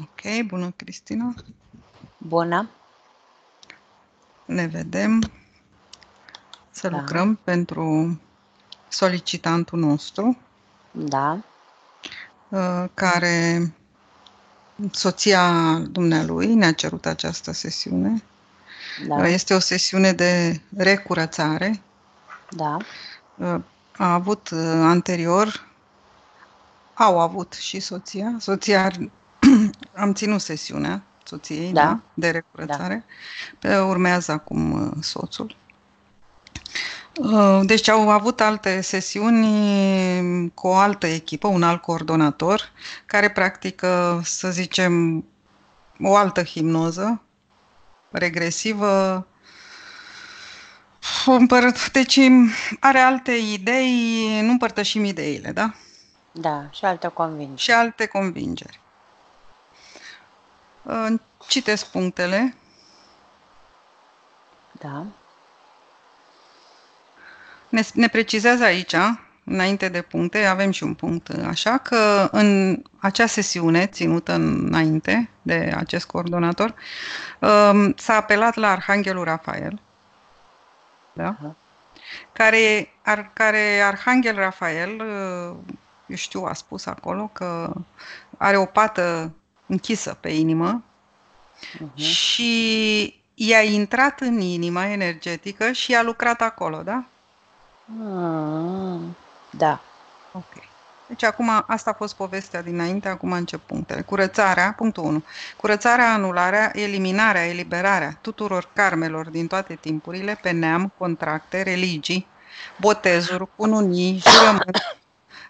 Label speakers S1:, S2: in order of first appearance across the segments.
S1: Ok, bună Cristina.
S2: Bună.
S1: Ne vedem. Să
S2: Da.
S1: lucrăm pentru solicitantul nostru,
S2: Da.
S1: uh, care soția dumnealui ne-a cerut această sesiune.
S2: Da.
S1: Uh, Este o sesiune de recurățare.
S2: Da.
S1: Uh, A avut uh, anterior, au avut și soția. Soția, ar- am ținut sesiunea soției,
S2: Da.
S1: da, de recurățare. Pe- Urmează acum uh, soțul. Uh, Deci au avut alte sesiuni cu o altă echipă, un alt coordonator, care practică, să zicem, o altă hipnoză regresivă. Împăr- Deci are alte idei, nu împărtășim ideile, da?
S2: Da. Și altă convingere.
S1: Și alte convingeri. Uh, Citesc punctele.
S2: Da.
S1: Ne, ne precizează aici, înainte de puncte, avem și un punct, așa că în acea sesiune ținută înainte de acest coordonator, um, s-a apelat la Arhanghelul Rafael, da?
S2: Aha.
S1: care, ar, care Arhanghel Rafael, uh, eu știu, a spus acolo că are o pată închisă pe inimă
S2: Mhm.
S1: și i-a intrat în inima energetică și a lucrat acolo, da?
S2: Mm. Da.
S1: Ok. Deci acum asta a fost povestea dinainte, acum încep punctele. Curățarea, punctul 1. Curățarea, anularea, eliminarea, eliberarea tuturor karmelor din toate timpurile, pe neam, contracte, religii, botezuri, cununii, jurământ,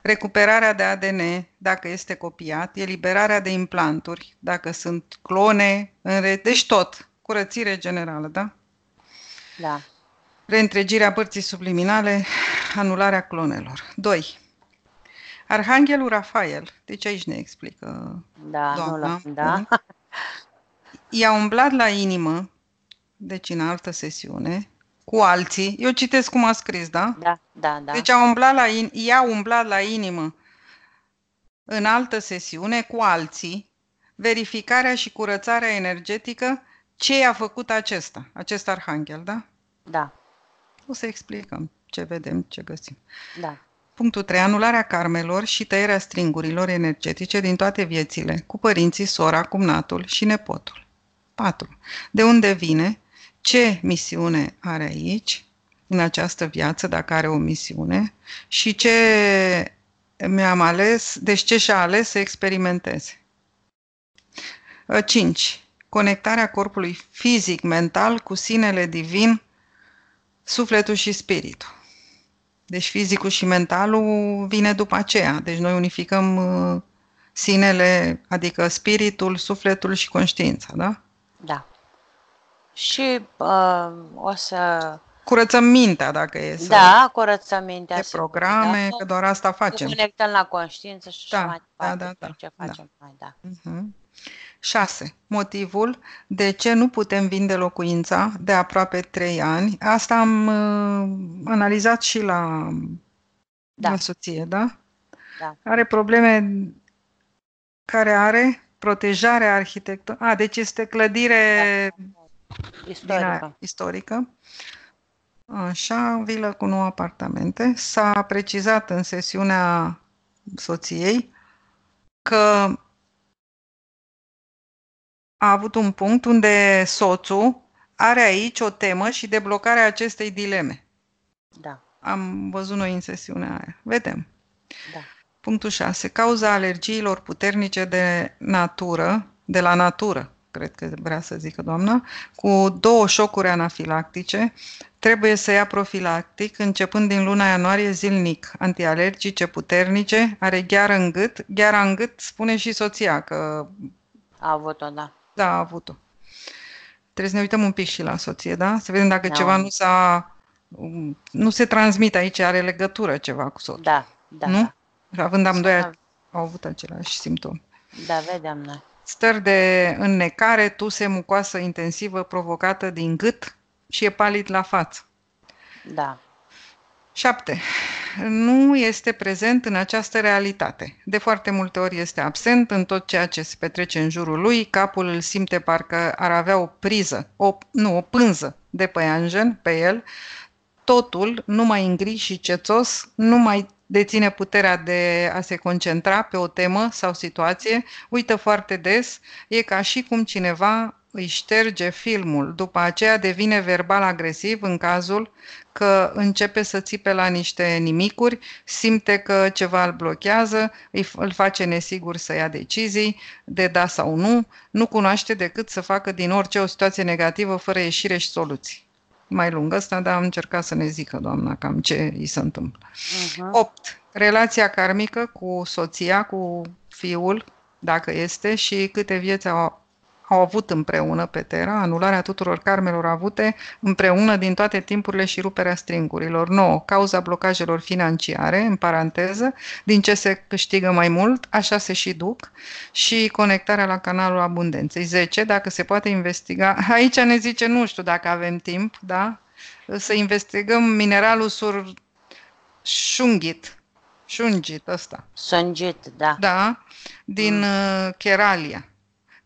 S1: recuperarea de ADN, dacă este copiat, eliberarea de implanturi, dacă sunt clone, înre- deci tot, curățire generală, da?
S2: Da.
S1: Reîntregirea părții subliminale, anularea clonelor. 2. Arhanghelul Rafael, deci aici ne explică,
S2: Da. Nu
S1: Doamna,
S2: la... Da.
S1: bun. i-a umblat la inimă, deci în altă sesiune, cu alții, eu citesc cum a scris, da?
S2: Da. Da. Da.
S1: Deci a umblat la in, i-a umblat la inimă în altă sesiune cu alții, verificarea și curățarea energetică, ce i-a făcut acesta, acest arhanghel, da?
S2: Da.
S1: O să explicăm ce vedem, ce găsim.
S2: Da.
S1: Punctul 3. Anularea karmelor și tăierea stringurilor energetice din toate viețile, cu părinții, sora, cumnatul și nepotul. 4. De unde vine? Ce misiune are aici, în această viață, dacă are o misiune, și ce mi-am ales, deci ce și-a ales să experimenteze. 5. Conectarea corpului fizic, mental cu sinele divin, sufletul și spiritul. Deci fizicul și mentalul vine după aceea. Deci noi unificăm uh, sinele, adică spiritul, sufletul și conștiința, da?
S2: Da. Și uh, o să...
S1: Curățăm mintea dacă e să
S2: Da, curățăm mintea.
S1: de
S2: sigur,
S1: programe,
S2: da.
S1: că doar asta
S2: Ne
S1: facem.
S2: conectăm la conștiință și
S1: Da,
S2: așa mai
S1: da,
S2: departe.
S1: da, da,
S2: Ce
S1: da.
S2: facem mai, da.
S1: Mhm. 6. Motivul de ce nu putem vinde locuința de aproape 3 ani. Asta am uh, analizat și la,
S2: Da.
S1: la soție, da?
S2: Da.
S1: Are probleme care are protejarea arhitectă. A, deci este clădire din aia,
S2: Istorică.
S1: istorică. Așa, vilă cu nouă apartamente. S-a precizat în sesiunea soției că a avut un punct unde soțul are aici o temă și deblocarea acestei dileme.
S2: Da.
S1: Am văzut noi în sesiunea aia. Vedem.
S2: Da.
S1: Punctul 6. Cauza alergiilor puternice de natură, de la natură, cred că vrea să zică doamna, cu două șocuri anafilactice, trebuie să ia profilactic începând din luna ianuarie zilnic, antialergice puternice, are gheară în gât, gheara în gât spune și soția că
S2: A avut-o, da.
S1: da, a avut-o. Trebuie să ne uităm un pic și la soție, da? Să vedem dacă
S2: Da.
S1: ceva nu s-a... nu se transmite aici, are legătură ceva cu soțul.
S2: Da, da,
S1: Nu? Având amândoi
S2: Da.
S1: au avut același simptom.
S2: da, vedem noi.
S1: Stări de înnecare, tuse mucoasă intensivă provocată din gât și e palid la față.
S2: Da,
S1: 7. nu este prezent în această realitate. De foarte multe ori este absent în tot ceea ce se petrece în jurul lui, capul îl simte parcă ar avea o priză, o, nu, o pânză de păianjen pe el, totul, numai îngri și cețos, nu mai deține puterea de a se concentra pe o temă sau situație, uită foarte des, e ca și cum cineva îi șterge filmul, după aceea devine verbal agresiv în cazul că începe să țipe la niște nimicuri, simte că ceva îl blochează, îl face nesigur să ia decizii, de da sau nu, nu cunoaște decât să facă din orice o situație negativă fără ieșire și soluții. Mai lungă asta, dar am încercat să ne zică doamna cam ce îi se întâmplă. Uh-huh. 8. Relația karmică cu soția, cu fiul, dacă este, și câte vieți au au avut împreună pe Terra, anularea tuturor karmelor avute împreună din toate timpurile și ruperea stringurilor. 9. Cauza blocajelor financiare, în paranteză, din ce se câștigă mai mult, așa se și duc, și conectarea la canalul abundenței. 10. Dacă se poate investiga, aici ne zice, nu știu dacă avem timp, da? Să investigăm mineralul sur șunghit, șungit ăsta.
S2: Sungit, da.
S1: Da, din mm. Uh, Cheralia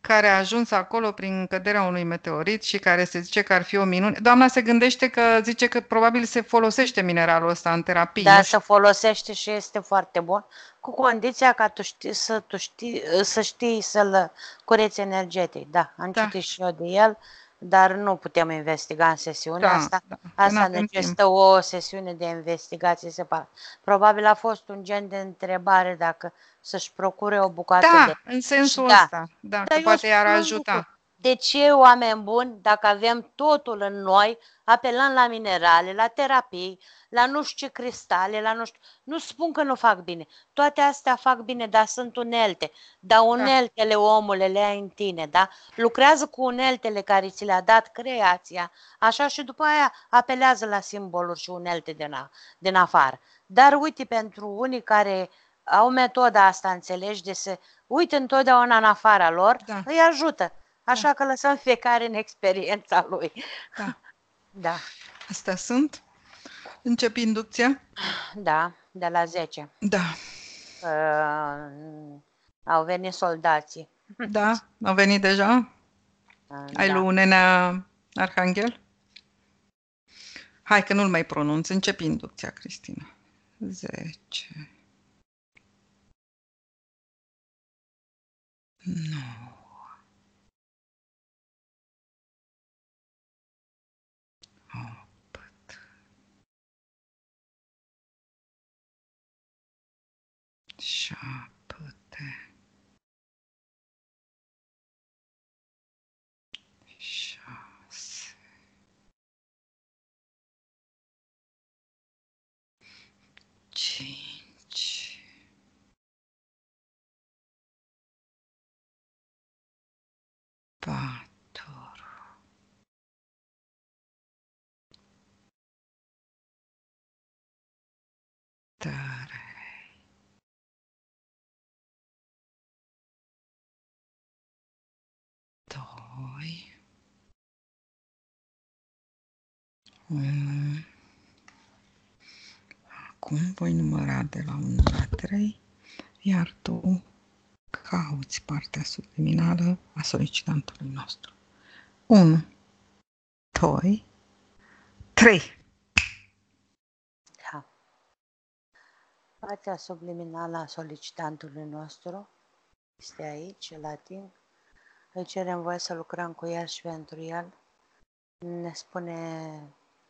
S1: care a ajuns acolo prin căderea unui meteorit și care se zice că ar fi o minune. Doamna se gândește că zice că probabil se folosește mineralul ăsta în terapie.
S2: Da, se folosește și este foarte bun, cu condiția ca tu știi, să, tu știi, să știi să-l cureți energetic. Da, am da. citit și eu de el dar nu putem investiga în sesiunea
S1: Da,
S2: asta.
S1: da,
S2: Asta
S1: n-avem
S2: necesită o sesiune de investigație separată. Probabil a fost un gen de întrebare dacă să-și procure o bucată
S1: Da,
S2: de...
S1: în sensul
S2: Da.
S1: ăsta. Da,
S2: Dar
S1: că
S2: eu
S1: poate i-ar
S2: spun un
S1: ajuta.
S2: lucru. De ce, oameni buni, dacă avem totul în noi, apelăm la minerale, la terapii, la nu știu ce cristale, la nu știu... Nu spun că nu fac bine. Toate astea fac bine, dar sunt unelte. Dar uneltele, omule, le ai în tine, da? Lucrează cu uneltele care ți le-a dat creația, așa și după aia apelează la simboluri și unelte din, a, din afară. Dar uite, pentru unii care au metoda asta, înțelegi, de să uită întotdeauna în afara lor,
S1: Da.
S2: îi ajută. Așa că lăsăm fiecare în experiența lui.
S1: Da.
S2: Da,
S1: Astea sunt. Încep inducția?
S2: da, de la 10.
S1: Da.
S2: Uh, au venit soldații.
S1: Da? Au venit deja?
S2: Uh,
S1: Ai
S2: da.
S1: lui Nenea Arhanghel? Hai că nu-l mai pronunț. Încep inducția, Cristina. 10. 9. 7. 6. Cinci. Patru. Trei. Doi. Unu. Acum voi număra de la 1 la 3, iar tu cauți partea subliminală a solicitantului nostru. 1, 2, 3.
S2: Da. Partea subliminală a solicitantului nostru este aici, la timp. Îi cerem voie să lucrăm cu el și pentru el. Ne spune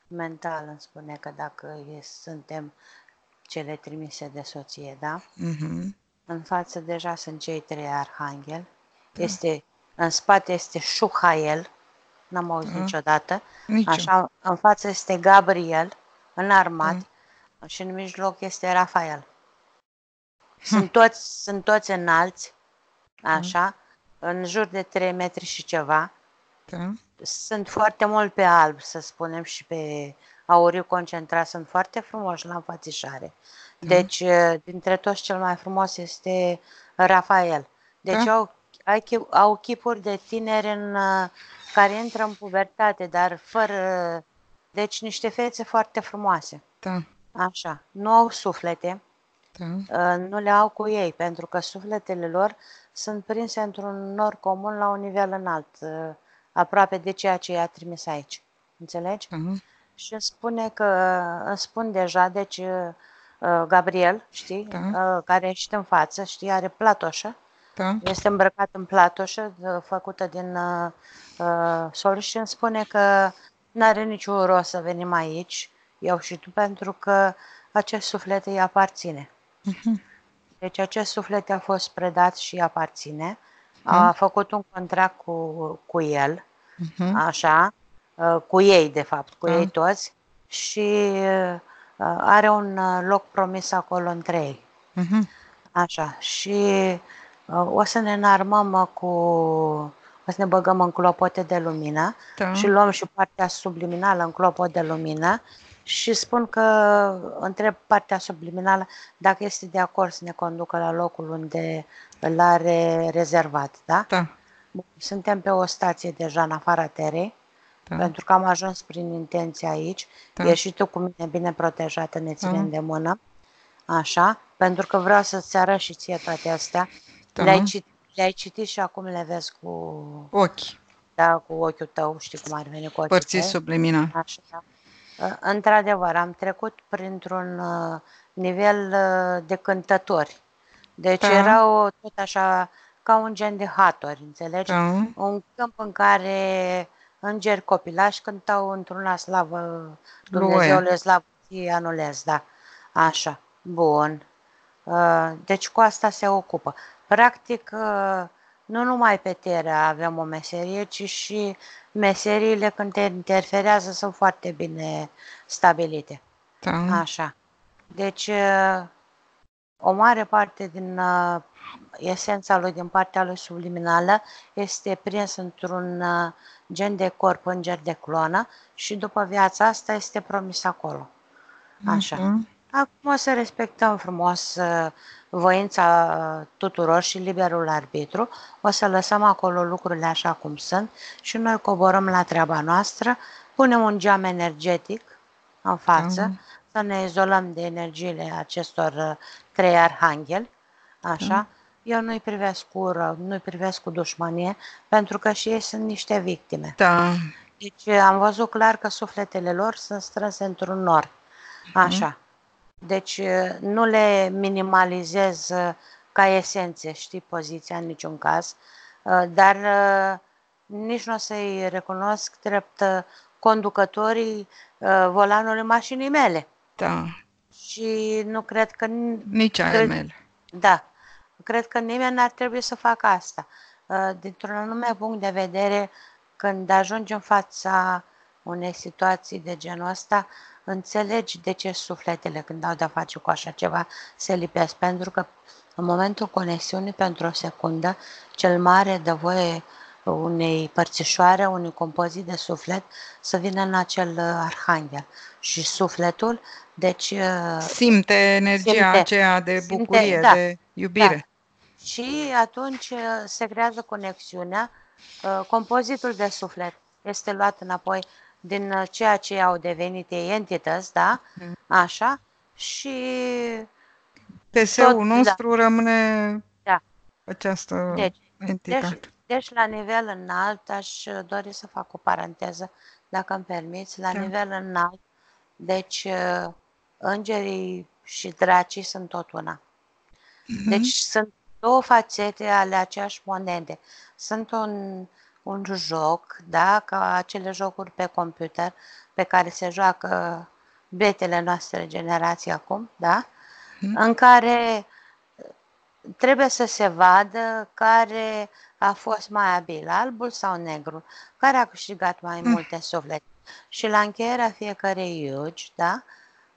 S2: mental, îmi spune că dacă e, suntem cele trimise de soție, da?
S1: Mhm.
S2: În față deja sunt cei trei arhangheli. Este, în spate este Shuhael, n-am auzit
S1: Da.
S2: niciodată.
S1: Nici eu.
S2: Așa, în față este Gabriel, înarmat, și în mijloc este Rafael. Sunt toți, sunt toți înalți, așa, în jur de 3 metri și ceva.
S1: Da?
S2: Sunt foarte mult pe alb, să spunem, și pe auriu concentrat. Sunt foarte frumoși la înfățișare. Deci, eh, dintre toți cel mai frumos este Rafael. Deci
S1: Da.
S2: au, ai chi- au chipuri de tineri în, eh, care intră în pubertate, dar fără... Deci niște fețe foarte frumoase.
S1: Da.
S2: Așa, nu au suflete,
S1: Da.
S2: uh, nu le au cu ei, pentru că sufletele lor sunt prinse într-un nor comun la un nivel înalt, uh, aproape de ceea ce i-a trimis aici. Înțelegi?
S1: Da.
S2: Și îmi spune că, îmi spun deja, deci uh, uh, Gabriel, știi,
S1: Da.
S2: uh, care ești în față, știi, are platoșă,
S1: Da.
S2: este îmbrăcat în platoșă uh, făcută din uh, uh, sol și îmi spune că nu are niciun rost să venim aici, eu și tu, pentru că acest suflet îi aparține.
S1: Mhm.
S2: Deci acest suflet a fost predat și îi aparține. A făcut un contract cu, cu el,
S1: Mhm.
S2: așa, uh, cu ei, de fapt, cu
S1: Da.
S2: ei toți, și uh, are un uh, loc promis acolo între ei.
S1: Mhm.
S2: Așa, și uh, o să ne înarmăm uh, cu, o să ne băgăm în clopote de lumină
S1: Da.
S2: și luăm și partea subliminală în clopot de lumină și spun că întreb partea subliminală dacă este de acord să ne conducă la locul unde îl are rezervat, da?
S1: Da.
S2: Bun, Suntem pe o stație deja în afara terei,
S1: Da.
S2: pentru că am ajuns prin intenție aici.
S1: Da.
S2: Ești și tu cu mine bine protejată, ne ținem
S1: Da.
S2: de mână. Așa, pentru că vreau să-ți arăt și ție toate astea.
S1: Da.
S2: Le-ai, citit, le-ai citit și acum le vezi cu,
S1: Ochi.
S2: da, cu ochiul tău, știi cum ar veni cu ochii
S1: Părții
S2: tăi.
S1: subliminale.
S2: Așa. Uh, Într-adevăr, am trecut printr-un uh, nivel uh, de cântători. Deci
S1: Da.
S2: erau tot așa ca un gen de hatori, înțelegi?
S1: Da.
S2: Un câmp în care îngeri copilași cântau într-una slavă Dumnezeule, slavă ție, anulez, da. Așa, bun. Uh, Deci cu asta se ocupă. Practic, uh, nu numai pe Terra avem o meserie, ci și meseriile când te interferează sunt foarte bine stabilite.
S1: Da.
S2: Așa. Deci, uh, o mare parte din uh, esența lui, din partea lui subliminală, este prins într-un uh, gen de corp înger de clonă și după viața asta este promis acolo. Așa.
S1: Mhm.
S2: Acum o să respectăm frumos uh, voința uh, tuturor și liberul arbitru. O să lăsăm acolo lucrurile așa cum sunt și noi coborăm la treaba noastră, punem un geam energetic în față,
S1: Da.
S2: să ne izolăm de energiile acestor uh, trei arhangheli, așa. Eu nu-i privesc cu ură, nu-i privesc cu dușmanie, pentru că și ei sunt niște victime.
S1: Da.
S2: Deci am văzut clar că sufletele lor sunt strânse într-un nor. Așa. Deci nu le minimalizez uh, ca esențe, știi, poziția în niciun caz, uh, dar uh, nici nu o să-i recunosc drept uh, conducătorii uh, volanului mașinii mele.
S1: Da.
S2: Și nu cred că
S1: Nici ale
S2: Cred-
S1: mele.
S2: da, cred că nimeni n-ar trebui să facă asta. Uh, Dintr-un anume punct de vedere, când ajungi în fața unei situații de genul ăsta, înțelegi de ce sufletele când au de-a face cu așa ceva se lipesc. Pentru că în momentul conexiunii, pentru o secundă, cel mare dă voie unei părțișoare, unui compozit de suflet să vină în acel uh, arhanghel. Și sufletul, deci uh,
S1: Simte energia
S2: Simte.
S1: aceea de
S2: Simte,
S1: bucurie,
S2: da.
S1: de iubire.
S2: Și atunci uh, se creează conexiunea. Uh, Compozitul de suflet este luat înapoi din uh, ceea ce au devenit ei entități, da?
S1: Mm.
S2: Așa. Și
S1: TSE-ul
S2: Tot,
S1: nostru rămâne
S2: Da.
S1: această
S2: Deci,
S1: entitate.
S2: deci, deci la nivel înalt aș dori să fac o paranteză, dacă îmi permiți, la
S1: Da.
S2: nivel înalt, deci uh, îngerii și dracii sunt tot una.
S1: Mhm.
S2: Deci sunt două fațete ale aceeași monede. Sunt un, un joc, da, ca acele jocuri pe computer pe care se joacă betele noastre generații acum, da,
S1: Mhm.
S2: în care trebuie să se vadă care a fost mai abil, albul sau negru, care a câștigat mai
S1: Mm.
S2: multe suflete. Și la încheierea fiecărei iugi, da,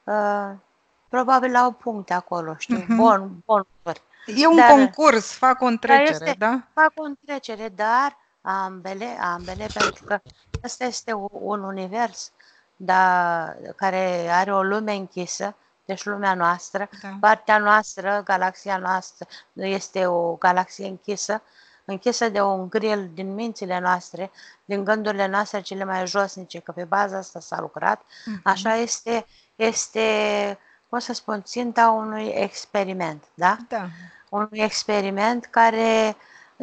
S2: uh, probabil au puncte acolo, știu,
S1: Mhm.
S2: bon, bonuri.
S1: E un
S2: Dar-
S1: concurs, fac o întrecere,
S2: este-
S1: da?
S2: Fac o întrecere, dar ambele, ambele, pentru că ăsta este u- un univers da, care are o lume închisă, deci lumea noastră,
S1: Da.
S2: partea noastră, galaxia noastră, este o galaxie închisă, închisă de un griel din mințile noastre, din gândurile noastre cele mai josnice, că pe baza asta s-a lucrat.
S1: Mhm.
S2: Așa este, este pot să spun, ținta unui experiment, da?
S1: Da.
S2: Unui experiment care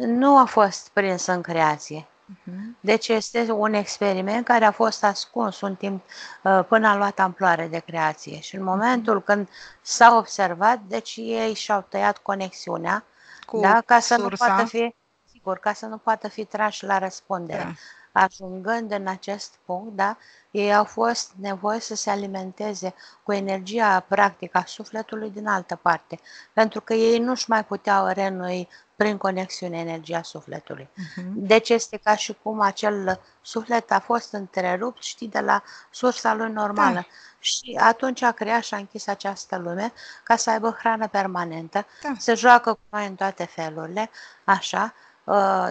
S2: nu a fost prins în creație.
S1: Mhm.
S2: Deci este un experiment care a fost ascuns un timp uh, până a luat amploare de creație. Și în momentul când s-a observat, deci ei și-au tăiat conexiunea,
S1: Cu
S2: da, ca să
S1: sursa.
S2: nu poată fi, sigur, ca să nu poată fi trași la răspundere.
S1: Da.
S2: Ajungând în acest punct, da, ei au fost nevoie să se alimenteze cu energia practică a sufletului din altă parte, pentru că ei nu-și mai puteau renui prin conexiune energia sufletului.
S1: Mhm.
S2: Deci este ca și cum acel suflet a fost întrerupt, știi, de la sursa lui normală.
S1: Da.
S2: Și atunci a creat și a închis această lume ca să aibă hrană permanentă,
S1: Da.
S2: se joacă cu noi în toate felurile, așa, uh,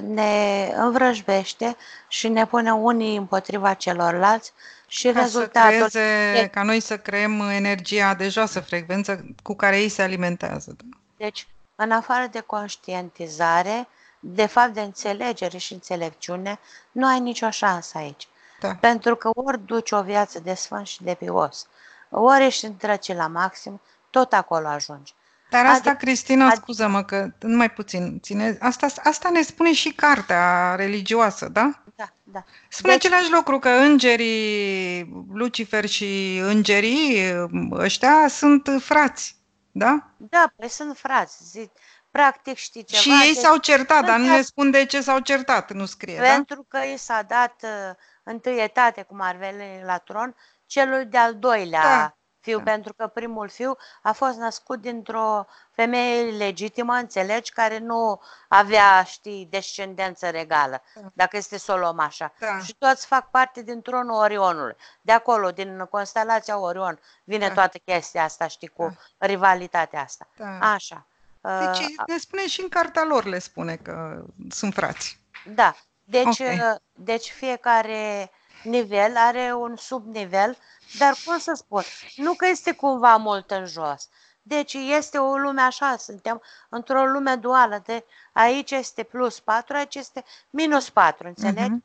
S2: ne învrăjbește și ne pune unii împotriva celorlalți și
S1: Ca să
S2: rezultatul
S1: creeze,
S2: e-
S1: ca noi să creăm energia de joasă frecvență cu care ei se alimentează. Da.
S2: Deci, în afară de conștientizare, de fapt de înțelegere și înțelepciune, nu ai nicio șansă aici.
S1: Da.
S2: Pentru că ori duci o viață de sfânt și de pios, ori ești întrăci la maxim, tot acolo ajungi.
S1: Dar asta,
S2: Adică-
S1: Cristina,
S2: adică-
S1: scuză-mă că numai puțin ține, asta, asta ne spune și cartea religioasă, da?
S2: Da, da.
S1: Spune
S2: Deci-
S1: același lucru, că îngerii, Lucifer și îngerii ăștia sunt frați, da?
S2: Da, păi sunt frați, zic, practic știi ceva.
S1: și ei
S2: deci-
S1: s-au certat, dar nu ne
S2: frați.
S1: spun de ce s-au certat, nu scrie, da?
S2: Pentru că i s-a dat uh, întâietate, cum ar veni la tron, celui de-al doilea
S1: Da,
S2: fiu,
S1: da.
S2: pentru că primul fiu a fost născut dintr-o femeie legitimă, înțelegi, care nu avea, știi, descendență regală,
S1: Da.
S2: dacă este să o luăm așa.
S1: Da.
S2: Și toți fac parte din tronul Orionului. De acolo, din constelația Orion, vine
S1: Da.
S2: toată chestia asta, știi, cu rivalitatea asta.
S1: Da.
S2: Așa.
S1: Deci
S2: Uh,
S1: ne spune și în cartea lor, le spune că sunt frați.
S2: Da. Deci,
S1: Ok.
S2: uh, deci fiecare nivel are un subnivel, dar cum să spun, nu că este cumva mult în jos. Deci este o lume așa, suntem într-o lume duală, de aici este plus 4, aici este minus 4, înțelegi?
S1: Mhm.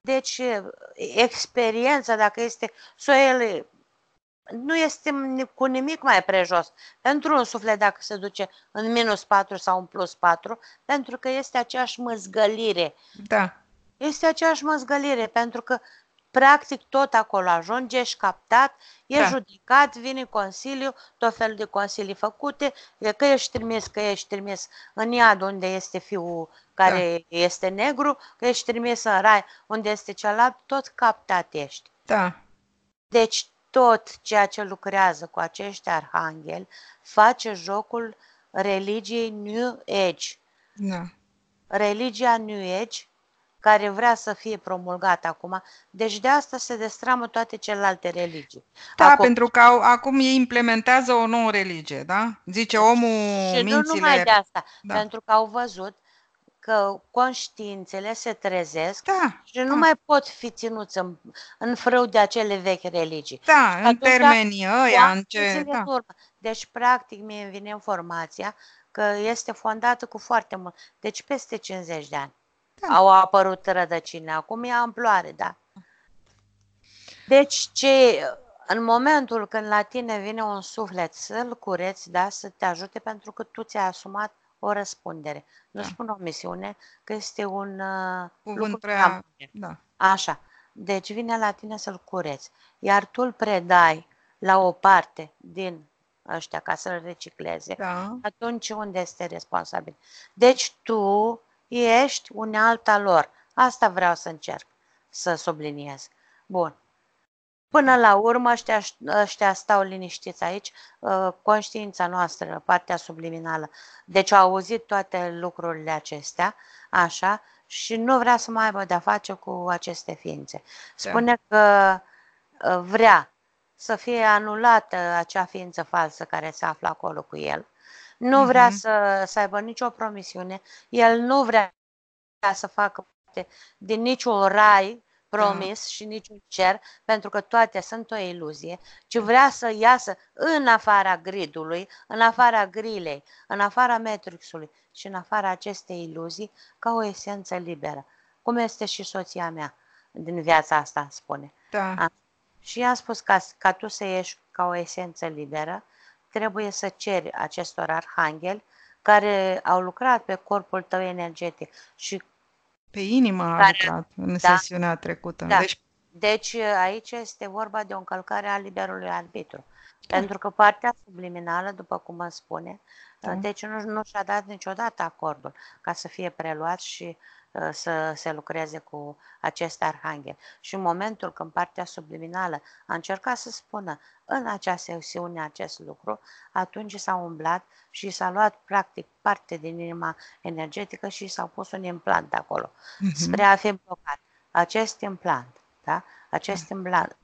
S2: Deci experiența, dacă este să o iei nu este ni- cu nimic mai prejos pentru un suflet dacă se duce în minus 4 sau în plus 4, pentru că este aceeași măzgălire.
S1: Da.
S2: Este aceeași măzgălire, pentru că practic tot acolo ajungi, ești captat, e
S1: Da.
S2: judecat, vine consiliu, tot felul de consilii făcute, e că ești trimis, că ești trimis în iad unde este fiul care este negru, că ești trimis în rai unde este celălalt, tot captat ești.
S1: Da.
S2: Deci tot ceea ce lucrează cu acești arhangheli face jocul religiei New Age.
S1: Da.
S2: Religia New Age care vrea să fie promulgată acum. Deci de asta se destramă toate celelalte religii.
S1: Da,
S2: Acum-
S1: pentru că au, acum ei implementează o nouă religie, da? Zice omul
S2: Și nu
S1: mințile...
S2: numai de asta,
S1: Da.
S2: pentru că au văzut că conștiințele se trezesc
S1: Da,
S2: și nu
S1: da.
S2: mai pot fi ținuți în, în frâu de acele vechi religii.
S1: Da, în
S2: Atunci,
S1: termenii ăia, în ce...
S2: Oamenii
S1: Da.
S2: în urmă. Deci, practic, mie îmi vine informația că este fondată cu foarte mult, deci peste 50 de ani.
S1: Da.
S2: Au apărut rădăcini, acum e amploare, da. Deci, ce, în momentul când la tine vine un suflet să-l cureți, da, să te ajute pentru că tu ți-ai asumat o răspundere. Nu
S1: Da.
S2: spun o misiune, că este un uh,
S1: Cuvânt
S2: lucru
S1: prea...
S2: mare.
S1: Da.
S2: Așa. Deci vine la tine să-l cureți. Iar tu îl predai la o parte din ăștia ca să-l recicleze.
S1: Da.
S2: Atunci unde este responsabil? Deci tu ești unealta lor. Asta vreau să încerc să subliniez. Bun. Până la urmă, ăștia, ăștia stau liniștiți aici, uh, conștiința noastră, partea subliminală. Deci au auzit toate lucrurile acestea, așa, și nu vrea să mai aibă de-a face cu aceste ființe. Spune că uh, vrea să fie anulată acea ființă falsă care se află acolo cu el. Nu vrea
S1: Mhm.
S2: să, să aibă nicio promisiune. El nu vrea să facă parte din niciun rai promis și niciun cer, pentru că toate sunt o iluzie, ci vrea să iasă în afara gridului, în afara grilei, în afara matrixului și în afara acestei iluzii ca o esență liberă. Cum este și soția mea din viața asta, îmi spune.
S1: Da.
S2: A- Și i-am spus ca, ca tu să ieși ca o esență liberă, trebuie să ceri acestor arhangheli care au lucrat pe corpul tău energetic și
S1: pe inimă a care, lucrat în da, sesiunea trecută.
S2: Da. Deci, deci aici este vorba de o încălcare a liberului arbitru. Da. Pentru că partea subliminală, după cum îmi spune, da. deci nu, nu și-a dat niciodată acordul ca să fie preluat și uh, să se lucreze cu acest arhanghel. Și în momentul când partea subliminală a încercat să spună în acea sesiune acest lucru, atunci s-a umblat și s-a luat practic parte din inima energetică și s-a pus un implant acolo, uh-huh. spre a fi blocat. Acest implant, da? Acest da. implant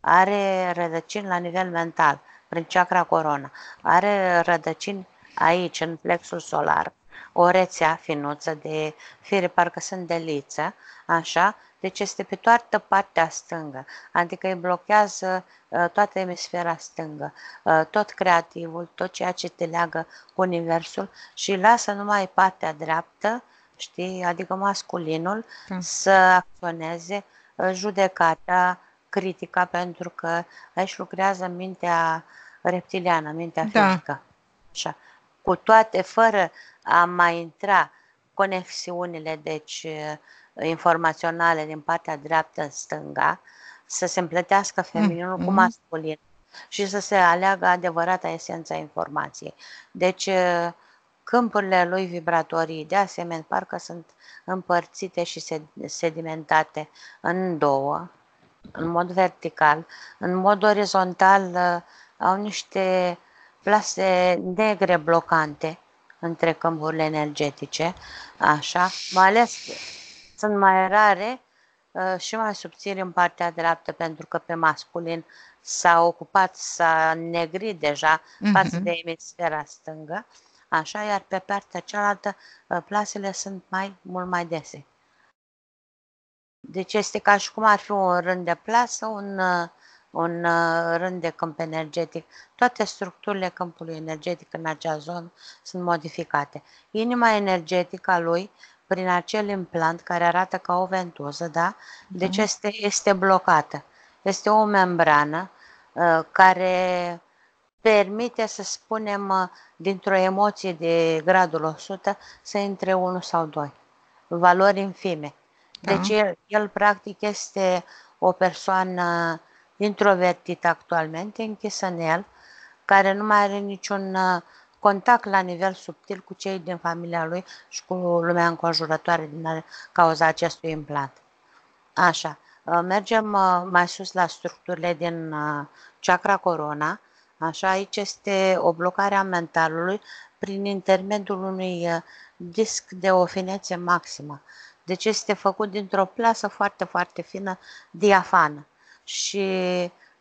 S2: are rădăcini la nivel mental, prin chakra corona, are rădăcini aici, în plexul solar, o rețea finuță de fire, parcă sunt de liță, așa, deci este pe toată partea stângă, adică îi blochează uh, toată emisfera stângă, uh, tot creativul, tot ceea ce te leagă cu universul și lasă numai partea dreaptă, știi, adică masculinul, da. să acționeze uh, judecata, critica, pentru că aici lucrează mintea reptiliană, mintea da. fizică. Așa. Cu toate, fără a mai intra conexiunile, deci informaționale din partea dreaptă în stânga, să se împletească femininul mm-hmm. cu masculin și să se aleagă adevărata esența informației. Deci, câmpurile lui vibratorii, de asemenea, parcă sunt împărțite și sedimentate în două, în mod vertical. În mod orizontal au niște plase negre blocante între câmpurile energetice, așa, mai ales sunt mai rare uh, și mai subțiri în partea dreaptă, pentru că pe masculin s-a ocupat, s-a negrit deja mm-hmm. față de emisfera stângă, așa, iar pe partea cealaltă uh, plasele sunt mai mult mai dese. Deci este ca și cum ar fi un rând de plasă, un, uh, un rând de câmp energetic. Toate structurile câmpului energetic în acea zonă sunt modificate. Inima energetică a lui prin acel implant care arată ca o ventuză, da? Deci mhm. este, este blocată. Este o membrană uh, care permite, să spunem, uh, dintr-o emoție de gradul 100 să intre 1 sau 2. Valori infime. Da. Deci el, el practic este o persoană introvertită actualmente, închisă în el, care nu mai are niciun uh, contact la nivel subtil cu cei din familia lui și cu lumea înconjurătoare din cauza acestui implant. Așa, uh, mergem uh, mai sus la structurile din uh, chakra corona. Așa, aici este o blocare a mentalului prin intermediul unui disc de o finețe maximă. Deci este făcut dintr-o plasă foarte, foarte fină, diafană. Și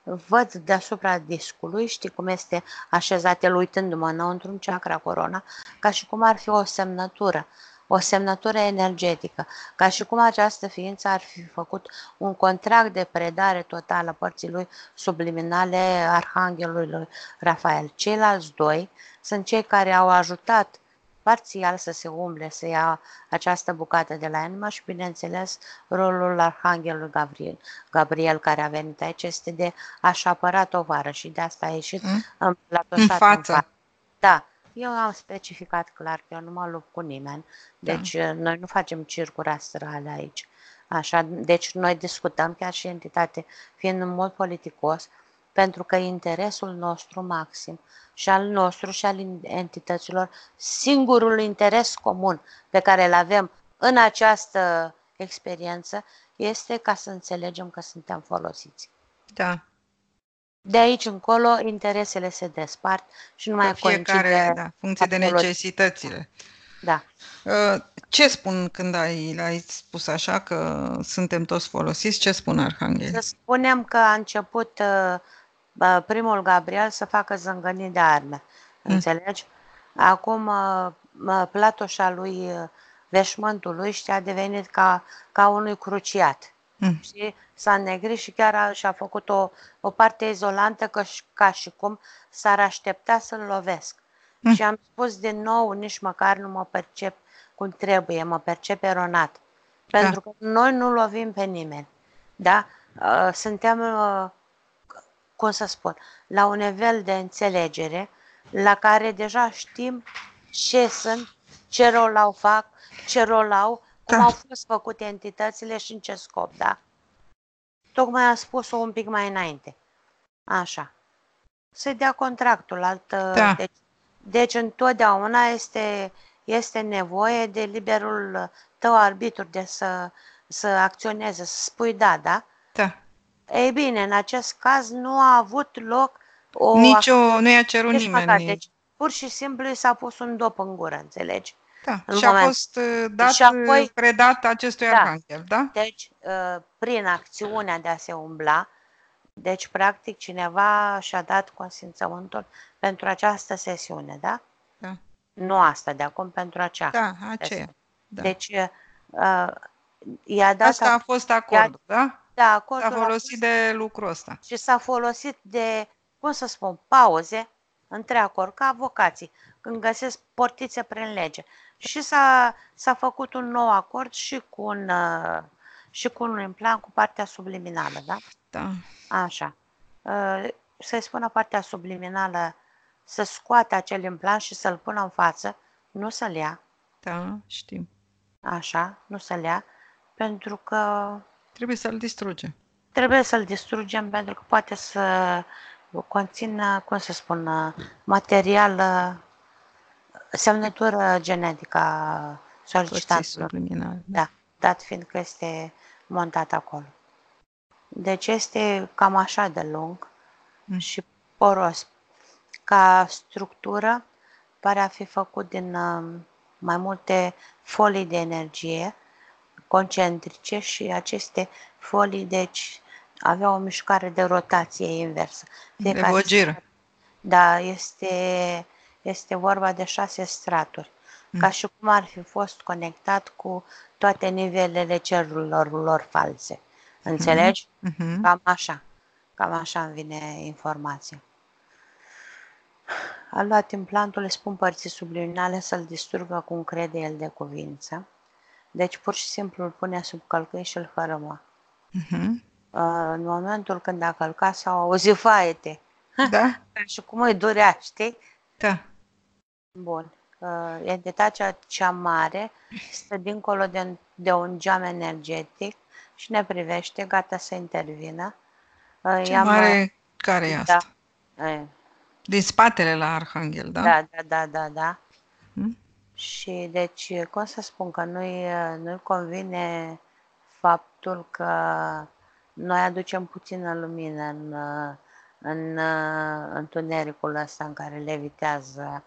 S2: văd deasupra discului, știi cum este așezat el uitându-mă înăuntru în chakra corona, ca și cum ar fi o semnătură, o semnătură energetică, ca și cum această ființă ar fi făcut un contract de predare totală părții lui subliminale Arhanghelului Rafael. Ceilalți doi sunt cei care au ajutat parțial să se umble, să ia această bucată de la inima și, bineînțeles, rolul Arhanghelului Gabriel, Gabriel care a venit aici este de a-și apăra tovară și de asta a ieșit mm? în,
S1: în față. În
S2: Da, eu am specificat clar că eu nu mă lupt cu nimeni, da. deci da. noi nu facem circuri astrale aici. Așa, deci noi discutăm chiar și entitate, fiind în mod politicos, pentru că interesul nostru maxim și al nostru și al entităților, singurul interes comun pe care îl avem în această experiență este ca să înțelegem că suntem folosiți.
S1: Da.
S2: De aici încolo, interesele se despart și nu mai
S1: fiecare, da, funcție de necesitățile.
S2: Da.
S1: Uh, ce spun când ai, ai spus așa că suntem toți folosiți? Ce spun Arhanghel?
S2: Să spunem că a început uh, primul Gabriel să facă zângănii de arme. Mm. Înțelegi? Acum platoșa lui, veșmântul lui și a devenit ca, ca unui cruciat. Mm. Și s-a negrit și chiar a, și-a făcut o, o parte izolantă că, ca și cum s-ar aștepta să-l lovesc. Mm. Și am spus din nou, nici măcar nu mă percep cum trebuie, mă percep eronat. Da. Pentru că noi nu lovim pe nimeni. Da? Suntem cum să spun, la un nivel de înțelegere la care deja știm ce sunt, ce rol au fac, ce rol au, cum
S1: Da.
S2: au fost făcute entitățile și în ce scop, da? Tocmai am spus-o un pic mai înainte. Așa. Să dea contractul, altă...
S1: Da.
S2: Deci, deci întotdeauna este, este nevoie de liberul tău arbitru de să, să acționeze, să spui da, da?
S1: Da.
S2: Ei bine, în acest caz nu a avut loc o
S1: Nici o, nu i-a cerut
S2: nici măcar.
S1: nimeni.
S2: Deci, pur și simplu i s-a pus un dop în gură, înțelegi?
S1: da.
S2: în
S1: Și a
S2: moment.
S1: fost uh, dat,
S2: Și apoi-
S1: uh, predat acestui
S2: Da.
S1: arhanghel, da?
S2: Deci, uh, prin acțiunea de a se umbla, deci, practic, cineva și-a dat consimțământul pentru această sesiune, da?
S1: Da.
S2: Nu asta de acum, pentru acea.
S1: Da, aceea. Da.
S2: Deci, uh, i-a dat
S1: Asta a fost acordul, da?
S2: Da,
S1: S-a
S2: acordul a
S1: folosit de lucrul ăsta.
S2: și s-a folosit de, cum să spun, pauze între acord, ca avocații, când găsesc portițe prin lege. Și s-a, s-a făcut un nou acord și cu un, uh, și cu un implant cu partea subliminală, da?
S1: Da.
S2: Așa. Uh, Să-i spună partea subliminală să scoate acel implant și să-l pună în față, nu să-l ia,
S1: Da, știm.
S2: așa, nu să-l ia, pentru că
S1: Trebuie să-l distruge.
S2: Trebuie să-l distrugem pentru că poate să conțină, cum să spun, material, semnătură genetică a
S1: Soții
S2: solicitantului.
S1: subliminal.
S2: Da, dat fiind că este montat acolo. Deci este cam așa de lung
S1: Mm.
S2: și poros. Ca structură pare a fi făcut din um, mai multe folii de energie concentrice și aceste folii, deci, aveau o mișcare de rotație inversă.
S1: De vogiră.
S2: Da, este, este vorba de șase straturi,
S1: Mm.
S2: ca și cum ar fi fost conectat cu toate nivelele cerurilor lor false. Înțelegi?
S1: Mhm.
S2: Cam așa. Cam așa îmi vine informația. A luat implantul, îi spun părții subliminale să-l distrugă cum crede el de cuvință. Deci pur și simplu îl pune sub călcâi și îl fărâmă.
S1: Mhm.
S2: Uh, În momentul când a călcat s-au auzit faete.
S1: Da?
S2: Ca și cum îi durea, știi?
S1: Da.
S2: Bun. Uh, Entitatea cea mare stă dincolo de, de un geam energetic și ne privește, gata să intervină. Uh,
S1: Ce
S2: i-am,
S1: mare care e
S2: da.
S1: asta?
S2: uh,
S1: Din spatele la Arhanghel, da?
S2: Da, da, da, da, da.
S1: Mhm.
S2: Și deci, cum să spun, că nu-i, nu-i convine faptul că noi aducem puțină lumină în, în întunericul ăsta în care levitează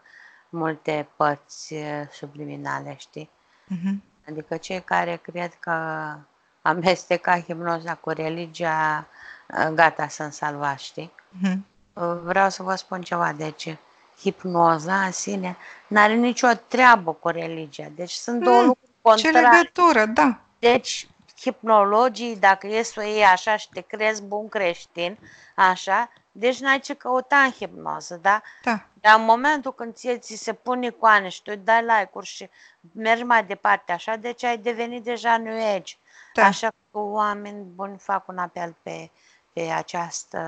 S2: multe părți subliminale, știi?
S1: Mhm.
S2: Adică cei care cred că amesteca hipnoza cu religia, gata, sunt salvați, știi?
S1: Mhm.
S2: Vreau să vă spun ceva, deci hipnoza în sine nu are nicio treabă cu religia. Deci sunt două
S1: Mm,
S2: lucruri
S1: Ce
S2: contrare.
S1: legătură, da.
S2: Deci hipnologii, dacă e să o iei așa și te crezi bun creștin, așa, deci n-ai ce căuta în hipnoză, da?
S1: Da.
S2: Dar în momentul când ție ți se pun icoane și tu îi dai like-uri și mergi mai departe așa, deci ai devenit deja New Age.
S1: Da.
S2: Așa că oameni buni fac un apel pe, pe această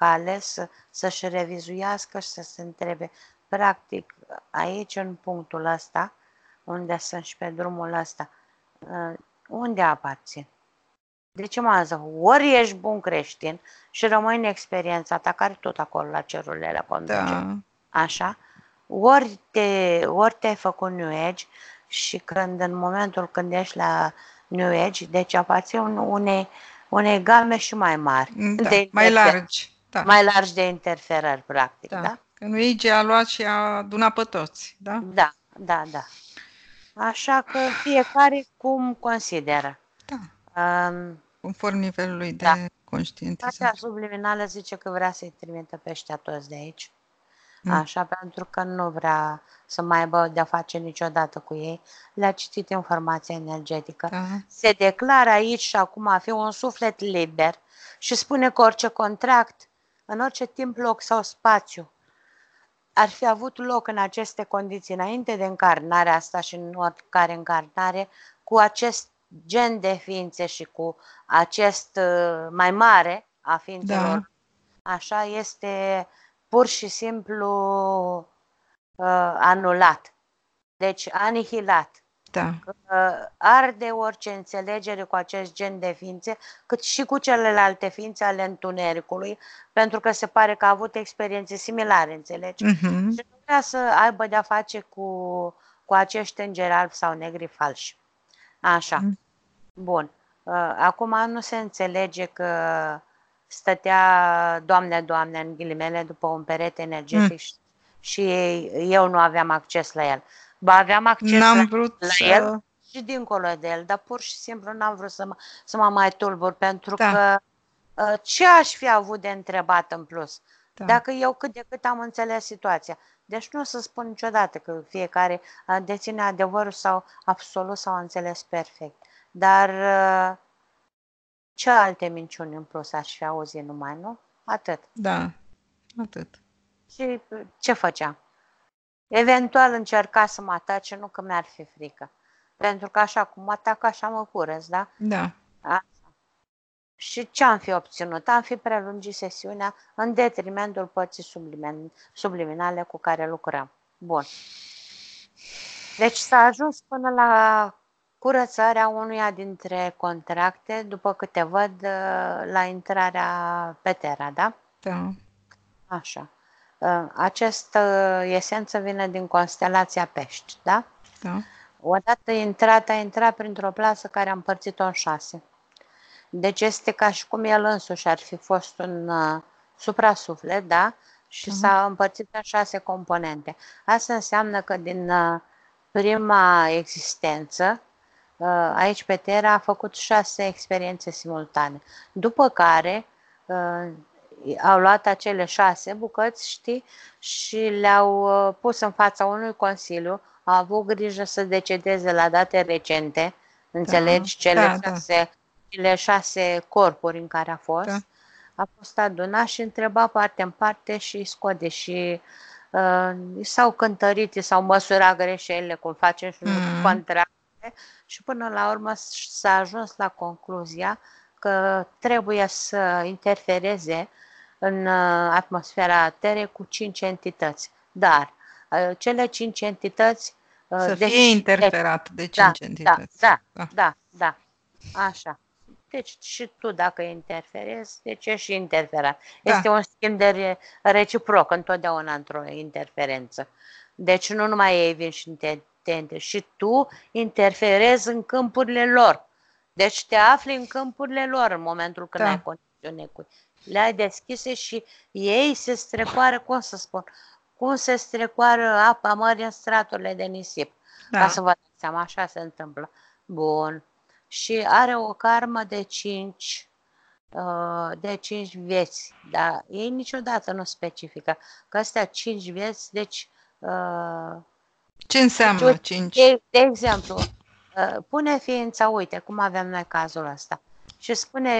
S2: cale să, să-și revizuiască și să se întrebe. Practic, aici, în punctul ăsta, unde sunt și pe drumul ăsta, uh, unde aparțin? De ce mă zău? Ori ești bun creștin și rămâi în experiența ta, care tot acolo la cerurile la conduce.
S1: Da.
S2: Așa? Ori, te, ori te-ai făcut New Age și când în momentul când ești la New Age, deci aparții un- unei, unei game și mai mari.
S1: Da.
S2: de
S1: Mai
S2: interfer-
S1: largi. Da.
S2: Mai largi de interferări, practic,
S1: da.
S2: da?
S1: Că Luigi a luat și a adunat pe toți, da?
S2: Da, da, da. Așa că fiecare cum consideră.
S1: Da.
S2: Um,
S1: Conform nivelului de
S2: Da.
S1: conștientizare.
S2: Partea subliminală zice că vrea să-i trimită pe ăștia toți de aici.
S1: Mm.
S2: Așa, pentru că nu vrea să mai aibă de-a face niciodată cu ei. Le-a citit informația energetică.
S1: Da.
S2: Se declară aici și acum a fi un suflet liber și spune că orice contract, în orice timp, loc sau spațiu, ar fi avut loc în aceste condiții înainte de încarnarea asta și în oricare încarnare, cu acest gen de ființe și cu acest uh, mai mare a ființelor
S1: Da.
S2: Așa este pur și simplu uh, anulat. Deci anihilat.
S1: Da.
S2: Uh, arde orice înțelegere cu acest gen de ființe, cât și cu celelalte ființe ale întunericului, pentru că se pare că a avut experiențe similare, înțelegi?
S1: Mm-hmm.
S2: Și nu vrea să aibă de-a face cu, cu acești îngeri albi sau negri falși. Așa. Mm. Bun. Uh, acum nu se înțelege că stătea, Doamne, Doamne, în ghilimele, după un perete energetic mm. și, și eu nu aveam acces la el. Ba aveam acces
S1: N-am
S2: la,
S1: vrut
S2: la
S1: să...
S2: el și dincolo de el, dar pur și simplu n-am vrut să mă, să mă mai tulbur, pentru
S1: Da.
S2: că uh, ce aș fi avut de întrebat în plus?
S1: Da.
S2: Dacă eu cât de cât am înțeles situația. Deci nu o să spun niciodată că fiecare uh, deține adevărul sau absolut sau a înțeles perfect. Dar uh, ce alte minciuni în plus aș fi auzit numai, nu? Atât.
S1: Da. Atât.
S2: Și uh, ce făceam? Eventual încerca să mă atace, nu că mi-ar fi frică. Pentru că așa cum mă atac, așa mă curăț, da?
S1: Da.
S2: Așa. Și ce am fi obținut? Am fi prelungit sesiunea în detrimentul părții sublimin- subliminale cu care lucrăm. Bun. Deci s-a ajuns până la curățarea unuia dintre contracte, după câte văd, uh, la intrarea pe Terra, da?
S1: Da.
S2: Așa. Uh, Această esență vine din constelația Pești, da?
S1: Da.
S2: Odată intrat, a intrat printr-o plasă care a împărțit-o în șase. Deci este ca și cum el însuși ar fi fost un uh, suprasuflet, da? Și
S1: Mhm.
S2: s-a împărțit în șase componente. Asta înseamnă că din uh, prima existență, uh, aici pe Terra, a făcut șase experiențe simultane. După care uh, au luat acele șase bucăți, știi, și le-au uh, pus în fața unui consiliu, au avut grijă să decedeze la date recente, înțelegi, cele,
S1: da, da.
S2: șase, cele șase corpuri în care a fost.
S1: Da.
S2: A fost adunat și întreba parte în parte și îi scode și uh, i s-au cântărit, i s-au măsurat greșelile, cum facem și noi
S1: Mm.
S2: cu contracte și până la urmă s- s-a ajuns la concluzia că trebuie să interfereze în uh, atmosfera Terei cu cinci entități. Dar uh, cele cinci entități uh,
S1: Să
S2: deși-
S1: fie interferat de
S2: da,
S1: cinci
S2: da,
S1: entități.
S2: da,
S1: Da.
S2: da, da, așa. Deci și tu dacă interferezi, deci ești și interferat.
S1: Da.
S2: Este un schimb de re- reciproc întotdeauna într-o interferență. Deci nu numai ei vin și te, te inter- și tu interferezi în câmpurile lor. Deci te afli în câmpurile lor în momentul când
S1: Da.
S2: ai conexiune cu le-ai deschise și ei se strecoară, cum să spun, cum se strecoară apa mării în straturile de nisip.
S1: Da.
S2: Ca să vă dați seama, așa se întâmplă. Bun. Și are o karmă de 5 de 5 vieți, dar ei niciodată nu specifică că astea 5 vieți, deci uh,
S1: Ce înseamnă
S2: Uite,
S1: cinci?
S2: de, de exemplu, uh, pune ființa, uite cum avem noi cazul ăsta, și spune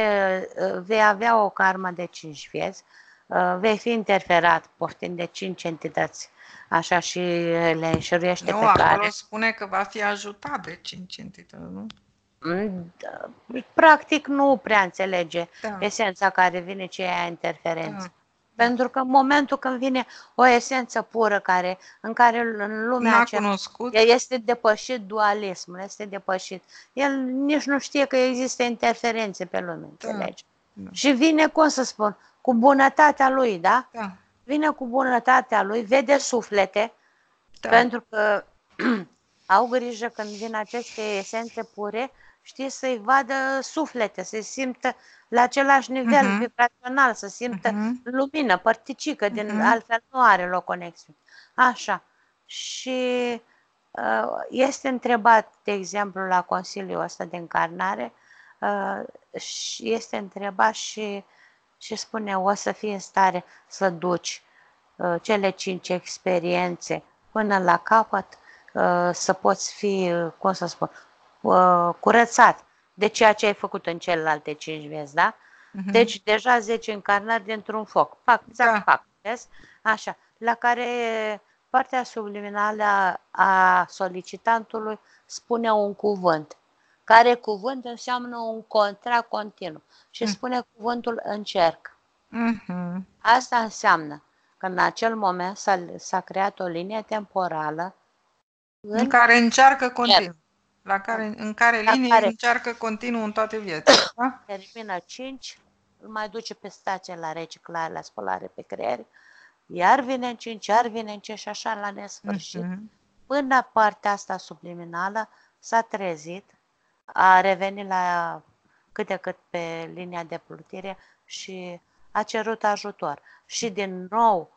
S2: uh, vei avea o karmă de 5 vieți, uh, vei fi interferat, poftind de 5 entități, așa și le înșiruiește
S1: Nu,
S2: pe
S1: acolo
S2: care.
S1: spune că va fi ajutat de cinci entități, nu?
S2: Mm, da, Practic nu prea înțelege
S1: Da.
S2: esența care vine ce e interferență.
S1: Da.
S2: Pentru că în momentul când vine o esență pură care, în care în lumea
S1: N-a
S2: aceea
S1: cunoscut.
S2: El este depășit dualismul, este depășit. El nici nu știe că există interferențe pe lume, înțelegi?
S1: da.
S2: Și vine, cum să spun, cu bunătatea lui, da?
S1: Da.
S2: Vine cu bunătatea lui, vede suflete,
S1: Da.
S2: pentru că au grijă când vin aceste esențe pure, știi, să-i vadă suflete, să-i simtă la același nivel
S1: Mhm.
S2: vibrațional, să simtă
S1: Mhm.
S2: lumină, părticică, din
S1: Mhm.
S2: altfel nu are loc conexiune. Așa. Și uh, este întrebat, de exemplu, la Consiliul ăsta de încarnare, uh, și este întrebat și, și spune, o să fii în stare să duci uh, cele cinci experiențe până la capăt, uh, să poți fi, uh, cum să spun, uh, curățat de ceea ce ai făcut în celelalte cinci vieți, da?
S1: Mhm.
S2: Deci deja 10 încarnări dintr-un foc. Pac, zac,
S1: Da.
S2: pac. Vezi? Așa. La care partea subliminală a- a solicitantului spune un cuvânt. Care cuvânt înseamnă un contract continuu. Și
S1: Mm.
S2: spune cuvântul încerc.
S1: Mhm.
S2: Asta înseamnă că în acel moment s-a, s-a creat o linie temporală
S1: în care încearcă continuu. La care, în care
S2: La
S1: linie
S2: care-
S1: încearcă continuu în toate viețile. Da?
S2: termină 5, îl mai duce pe stație la reciclare, la spălare pe creier, iar vine în 5, iar vine în 5 și așa la nesfârșit.
S1: Mhm.
S2: Până partea asta subliminală s-a trezit, a revenit la cât de cât pe linia de plutire și a cerut ajutor. Și din nou,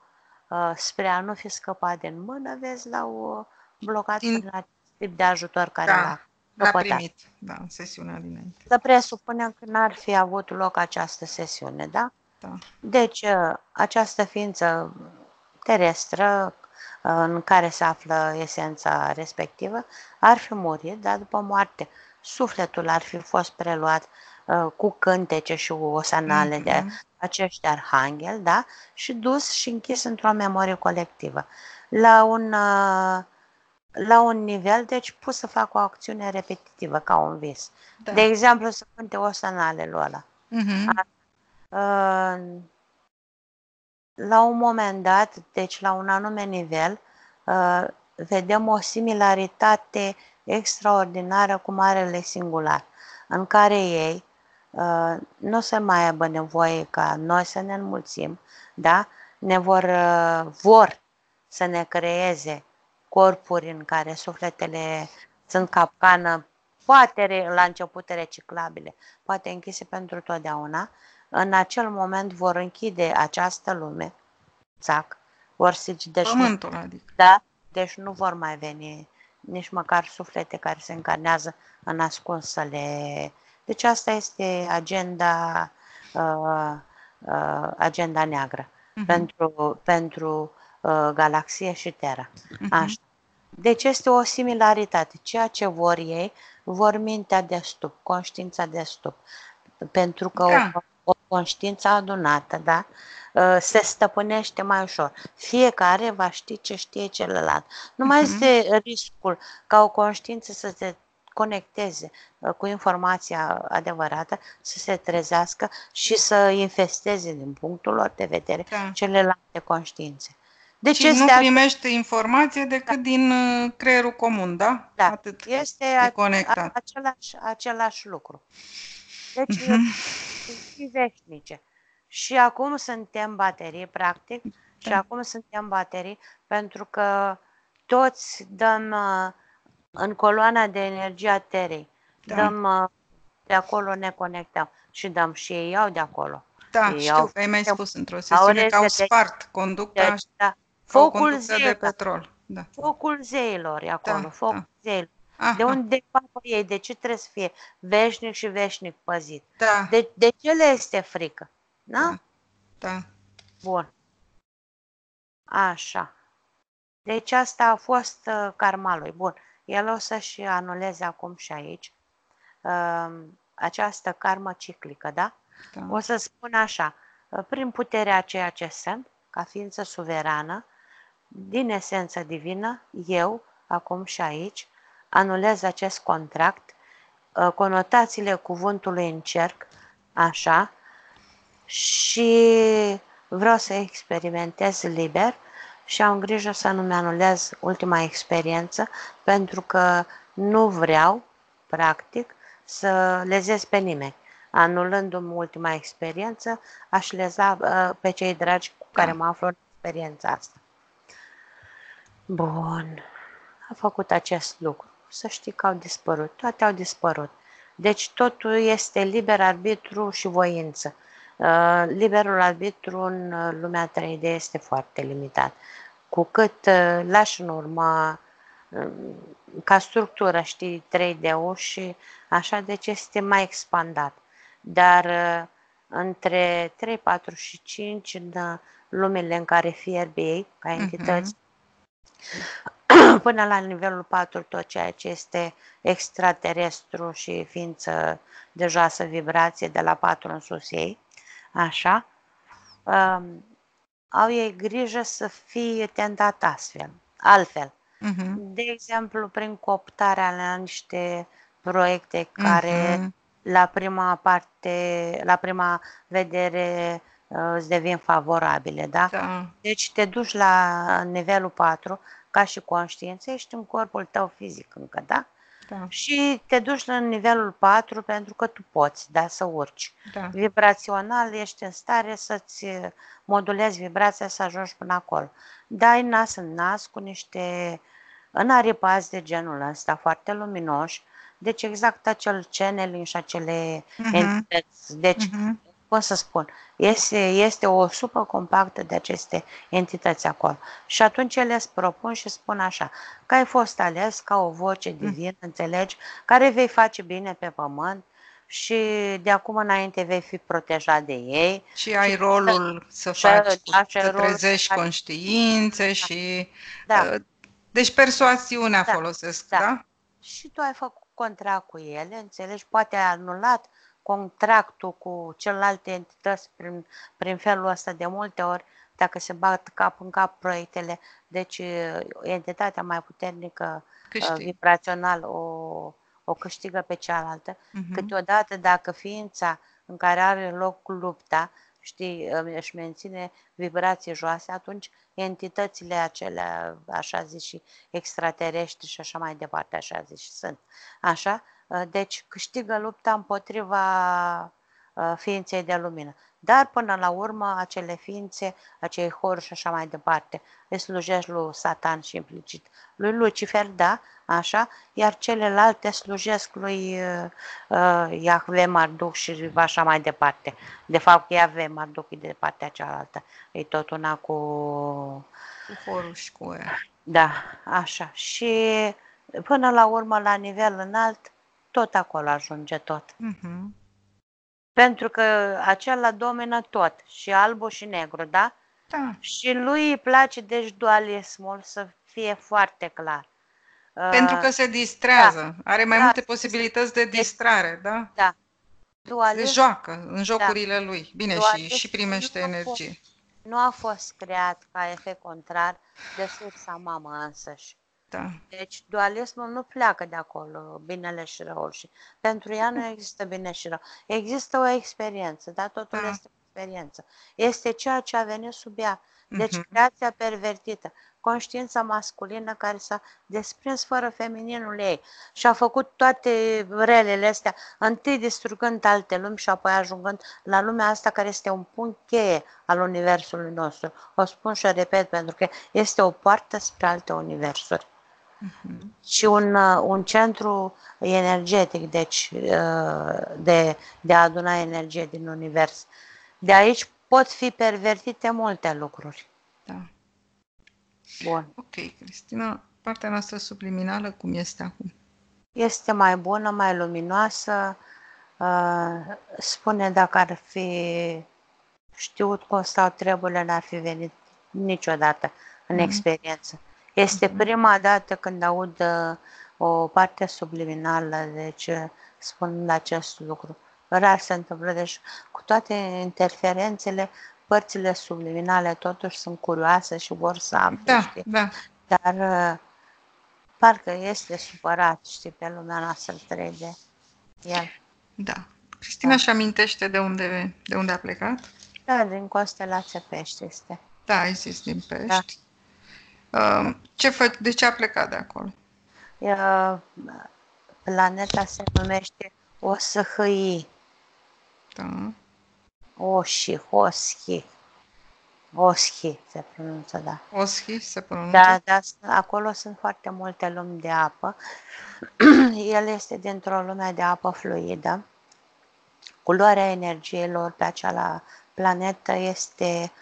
S2: uh, spre a nu fi scăpat din mână, vezi, l-au blocat
S1: Din-
S2: prin acest tip de ajutor care
S1: Da,
S2: l-a
S1: L-a
S2: căpătat.
S1: primit, da, în sesiunea dinainte.
S2: Să presupunem că n-ar fi avut loc această sesiune, da?
S1: Da.
S2: Deci, uh, această ființă terestră uh, în care se află esența respectivă ar fi murit, dar după moarte sufletul ar fi fost preluat uh, cu cântece și cu osanale de
S1: Mhm.
S2: acești arhangheli, da? Și dus și închis într-o memorie colectivă. La un, uh, la un nivel, deci pus să facă o acțiune repetitivă, ca un vis.
S1: Da.
S2: De exemplu, să cânte osanalele ăla.
S1: Mhm.
S2: Uh, la un moment dat, deci la un anume nivel, uh, vedem o similaritate extraordinară cu Marele Singular, în care ei uh, nu o să mai aibă nevoie ca noi să ne înmulțim, da? ne vor, uh, vor să ne creeze corpuri în care sufletele sunt capcană, poate re- la început reciclabile, poate închise pentru totdeauna, în acel moment vor închide această lume, țac, vor zice, deci nu,
S1: Pământul, adică.
S2: da, deci nu vor mai veni nici măcar suflete care se încarnează în ascunsele. Deci asta este agenda, uh, uh, agenda neagră
S1: Mhm.
S2: pentru, pentru uh, galaxie și Terra.
S1: Mhm.
S2: Așa. Deci este o similaritate. Ceea ce vor ei, vor mintea de stup, conștiința de stup. Pentru că
S1: Da.
S2: o, o conștiință adunată, da, uh, se stăpânește mai ușor. Fiecare va ști ce știe celălalt. Nu mai
S1: Mhm.
S2: este riscul ca o conștiință să se conecteze uh, cu informația adevărată, să se trezească și să infesteze din punctul lor de vedere
S1: Da.
S2: celelalte conștiințe. Deci
S1: Și nu
S2: este, a-
S1: primești informație decât din uh, creierul comun, da?
S2: Da.
S1: Atât.
S2: este
S1: E
S2: a, a,
S1: conectat.
S2: același, același lucru. Deci
S1: Mhm.
S2: sunt și veșnice. Și acum suntem baterii, practic, și
S1: Da.
S2: acum suntem baterii pentru că toți dăm uh, în coloana de energie a Terei.
S1: Da.
S2: Dăm uh, de acolo ne conectăm și dăm și ei iau de acolo.
S1: Da,
S2: Ei
S1: știu
S2: au-
S1: că ai mai
S2: au-
S1: spus într-o sesiune că au
S2: reze de-
S1: spart conducta,
S2: Deci, da,
S1: ca o
S2: focul
S1: conductă de
S2: zeilor,
S1: petrol. Da.
S2: focul zeilor e acolo,
S1: Da,
S2: focul
S1: da.
S2: zeilor.
S1: Aha,
S2: De unde papă ei? De ce trebuie să fie veșnic și veșnic păzit?
S1: Da,
S2: De, de ce le este frică? Da?
S1: Da. da.
S2: Bun. Așa. Deci asta a fost uh, karma lui. Bun. El o să-și anuleze acum și aici uh, această karmă ciclică, da?
S1: da.
S2: O să spun așa, uh, prin puterea ceea ce sunt, ca ființă suverană, din esență divină, eu, acum și aici, anulez acest contract, uh, conotațiile cuvântului încerc, așa, și vreau să experimentez liber și am grijă să nu-mi anulez ultima experiență, pentru că nu vreau, practic, să lezez pe nimeni. Anulându-mi ultima experiență, aș leza uh, pe cei dragi cu care
S1: Da.
S2: mă aflu în experiența asta. Bun. A făcut acest lucru. Să știi că au dispărut. Toate au dispărut. Deci totul este liber arbitru și voință. Uh, Liberul arbitru în uh, lumea 3D este foarte limitat. Cu cât uh, lași în urmă uh, ca structură, știi, 3D-ul și așa, deci este mai expandat. Dar uh, între 3, 4 și 5, în uh, lumele în care fierbe ei, ca entități, până la nivelul 4, tot ceea ce este extraterestru și ființă de joasă vibrație de la 4 în sus ei, așa, um, au ei grijă să fie tentat astfel, altfel.
S1: Mhm.
S2: De exemplu, prin cooptarea la niște proiecte care
S1: Mhm.
S2: la prima parte, la prima vedere uh, îți devin favorabile, da?
S1: Da.
S2: Deci te duci la nivelul 4 ca și conștiință, ești în corpul tău fizic încă, da?
S1: Da.
S2: Și te duci la nivelul 4 pentru că tu poți, da, să urci.
S1: Da.
S2: Vibrațional ești în stare să-ți modulezi vibrația să ajungi până acolo. Dai nas în nas cu niște înaripați de genul ăsta, foarte luminoși, deci exact acel channeling și acele
S1: Mhm.
S2: entități. Deci,
S1: Mhm.
S2: Cum să spun, este, este o supă compactă de aceste entități acolo. Și atunci ele îți propun și spun așa, că ai fost ales ca o voce divină, înțelegi, care vei face bine pe pământ și de acum înainte vei fi protejat de ei.
S1: Și ai rolul să
S2: și ai-
S1: faci,
S2: da, și ai
S1: să
S2: rolul să
S1: trezești
S2: faci-
S1: conștiințe și...
S2: Da.
S1: uh, Deci persoasiunea
S2: Da,
S1: folosesc,
S2: da.
S1: da?
S2: Și tu ai făcut contract cu ele, înțelegi, poate ai anulat contractul cu celelalte entități prin, prin felul ăsta de multe ori, dacă se bat cap în cap proiectele, deci uh, entitatea mai puternică uh,
S1: Câștig.
S2: vibrațional o, o câștigă pe cealaltă.
S1: Mhm.
S2: Câteodată, dacă ființa în care are loc lupta, știi, îmi- își menține vibrații joase, atunci entitățile acelea, așa zis, și extraterestri și așa mai departe, așa zis, și sunt. Așa? Uh, Deci câștigă lupta împotriva uh, ființei de lumină. Dar până la urmă, acele ființe, acei horși și așa mai departe, îi slujesc lui Satan și implicit lui Lucifer, da, așa, iar celelalte slujesc lui uh, uh, Iahve Marduk și așa mai departe. De fapt, Iahve Marduk e de partea cealaltă, e tot una cu...
S1: Cu horul și cu ea.
S2: Da, așa. Și până la urmă, la nivel înalt, tot acolo ajunge tot.
S1: Mhm.
S2: Pentru că acela domină tot, și albul și negru, da?
S1: Da.
S2: Și lui îi place, deci, dualismul să fie foarte clar.
S1: Pentru
S2: Uh,
S1: că se distrează. Are mai
S2: Da.
S1: multe posibilități de distrare, da?
S2: Da.
S1: Se
S2: Dualism
S1: joacă în jocurile lui. Bine, și,
S2: Dualism
S1: și primește
S2: nu a fost.
S1: energie.
S2: nu a fost creat ca efect contrar de sursa mamă însăși.
S1: Da.
S2: Deci dualismul nu pleacă de acolo, binele și răul. Și pentru ea nu există bine și rău. Există o experiență, dar totul
S1: Da.
S2: este o experiență. Este ceea ce a venit sub ea. Deci
S1: Mhm.
S2: creația pervertită, conștiința masculină care s-a desprins fără femininul ei și a făcut toate relele astea, întâi distrugând alte lumi și apoi ajungând la lumea asta care este un punct cheie al universului nostru. O spun și o repet pentru că este o poartă spre alte universuri
S1: Mhm.
S2: și un, uh, un centru energetic, deci uh, de, de a aduna energie din univers. De aici pot fi pervertite multe lucruri.
S1: Da.
S2: Bun.
S1: Ok, Cristina, partea noastră subliminală cum este acum?
S2: Este mai bună, mai luminoasă. uh, Spune dacă ar fi știut cum stau treburile, n-ar fi venit niciodată în
S1: Mhm.
S2: experiență. Este
S1: Mhm.
S2: prima dată când aud uh, o parte subliminală, deci uh, spunând acest lucru. Rar se întâmplă, deci cu toate interferențele, părțile subliminale totuși sunt curioase și vor să afle,
S1: Da,
S2: știi?
S1: da.
S2: Dar uh, parcă este supărat, știi, pe lumea noastră 3D. El.
S1: Da. Cristina
S2: Da.
S1: își amintește de unde, de unde a plecat?
S2: Da, din constelația pește este.
S1: Da, ai zis din pești. Um, Ce fă, de ce a plecat de acolo?
S2: Uh, planeta se numește Osăhăi,
S1: Da.
S2: Oși, Oschi. Oschi se pronunță, da.
S1: Oschi se pronunță?
S2: Da, da, s- acolo sunt foarte multe lumi de apă. El este dintr-o lume de apă fluidă. Culoarea energiilor pe acea planetă este uh,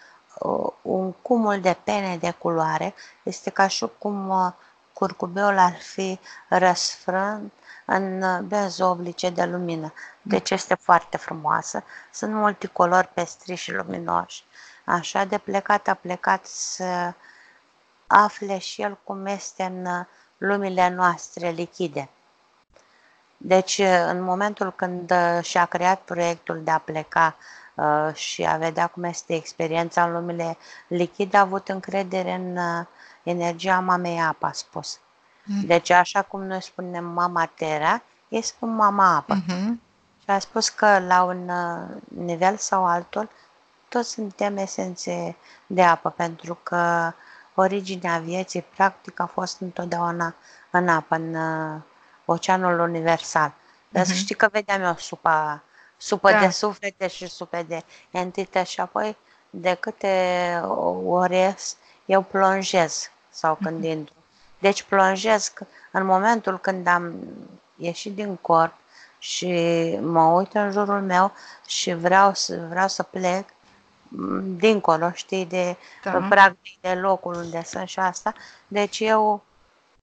S2: un cumul de pene de culoare. Este ca și cum uh, curcubeul ar fi răsfrânt în uh, benzi oblice de lumină. Deci este foarte frumoasă. Sunt multicolori pestri și luminoși. Așa de plecat a plecat să afle și el cum este în uh, lumile noastre lichide. Deci, uh, în momentul când uh, și-a creat proiectul de a pleca uh, și a vedea cum este experiența în lumile lichide, a avut încredere în uh, energia mamei apă, a spus.
S1: Mm.
S2: Deci, așa cum noi spunem mama Terra, ei spun mama apă.
S1: Mhm.
S2: Și a spus că la un uh, nivel sau altul toți suntem esențe de apă, pentru că originea vieții, practic, a fost întotdeauna în apă, în uh, oceanul universal. Dar uh-huh. să știi că vedeam eu supa, supă da. de suflete și supe de entități și apoi de câte ori eu plonjez sau când uh-huh. intru. Deci plonjez în momentul când am ieșit din corp și mă uit în jurul meu și vreau să, vreau să plec dincolo, știi, de da. practic de locul unde sunt și asta. Deci eu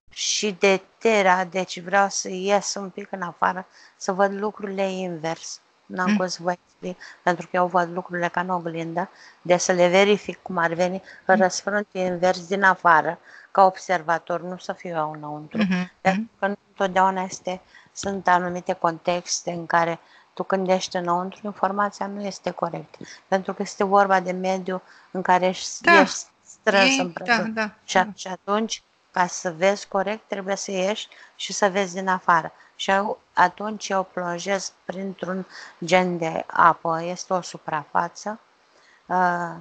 S2: și de tera, deci vreau să ies un pic în afară, să văd lucrurile invers. N-am mm. cum să vă explic, pentru că eu văd lucrurile ca în oglindă, de să le verific cum ar veni în mm. răsfrânt invers din afară, ca observator, nu să fiu eu înăuntru. Mm-hmm. Pentru că întotdeauna este, sunt anumite contexte în care tu când ești înăuntru, informația nu este corectă. Pentru că este vorba de mediu în care ești, da. ești strâns Ei, împreună. Da, da, și, da. și atunci, ca să vezi corect, trebuie să ieși și să vezi din afară. Și atunci eu plonjez printr-un gen de apă. Este o suprafață. Uh,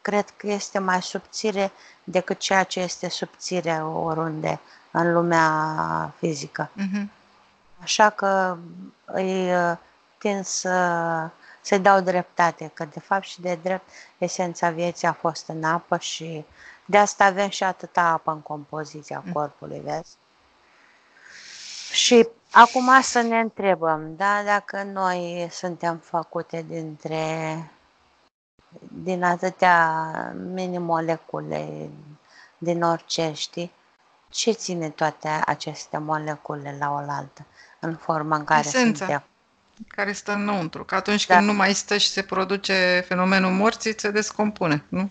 S2: cred că este mai subțire decât ceea ce este subțire oriunde în lumea fizică. Uh-huh. Așa că îi uh, tind să, să dau dreptate, că de fapt și de drept esența vieții a fost în apă și de asta avem și atâta apă în compoziția mm. corpului, vezi? Și acum să ne întrebăm, da, dacă noi suntem făcute dintre din atâtea mini-molecule din orice, știi? Ce ține toate aceste molecule la oaltă, în forma în care Esența. suntem?
S1: care stă înăuntru. Că atunci da. când nu mai stă și se produce fenomenul morții, se descompune, nu?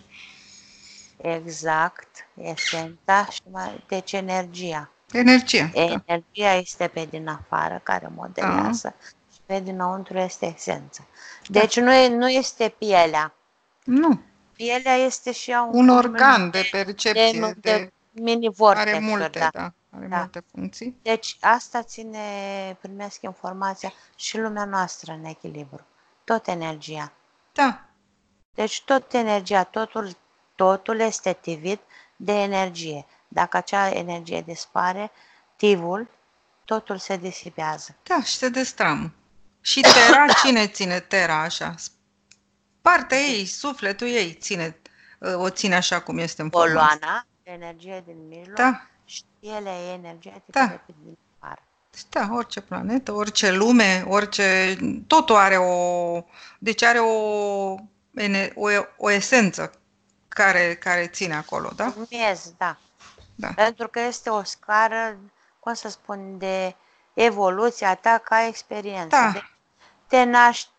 S2: Exact, esența și mai, deci energia.
S1: Energia.
S2: Energia da. este pe din afară care modelează da. și pe dinăuntru este esența. Da. Deci da. nu, e, nu este pielea.
S1: Nu.
S2: Pielea este și ea
S1: un, un organ de, de percepție. De, de, de
S2: mini are
S1: multe, da. da. Are da. multe funcții.
S2: Deci asta ține, primesc informația și lumea noastră în echilibru. Tot energia.
S1: Da.
S2: Deci tot energia, totul, totul este tivit de energie. Dacă acea energie dispare, tivul, totul se disipează.
S1: Da, și se destramă. Și Tera, cine ține Tera așa? Partea ei, sufletul ei ține, o ține așa cum este în
S2: Poloana, energie din mijloc. Da și ele e energetică da. de pe din afară.
S1: Da, orice planetă, orice lume, orice... Totul are o... Deci are o, o, o esență care, care ține acolo, da?
S2: Miez, da. da. Pentru că este o scară, cum să spun, de evoluția ta ca experiență.
S1: Da. De,
S2: te naști,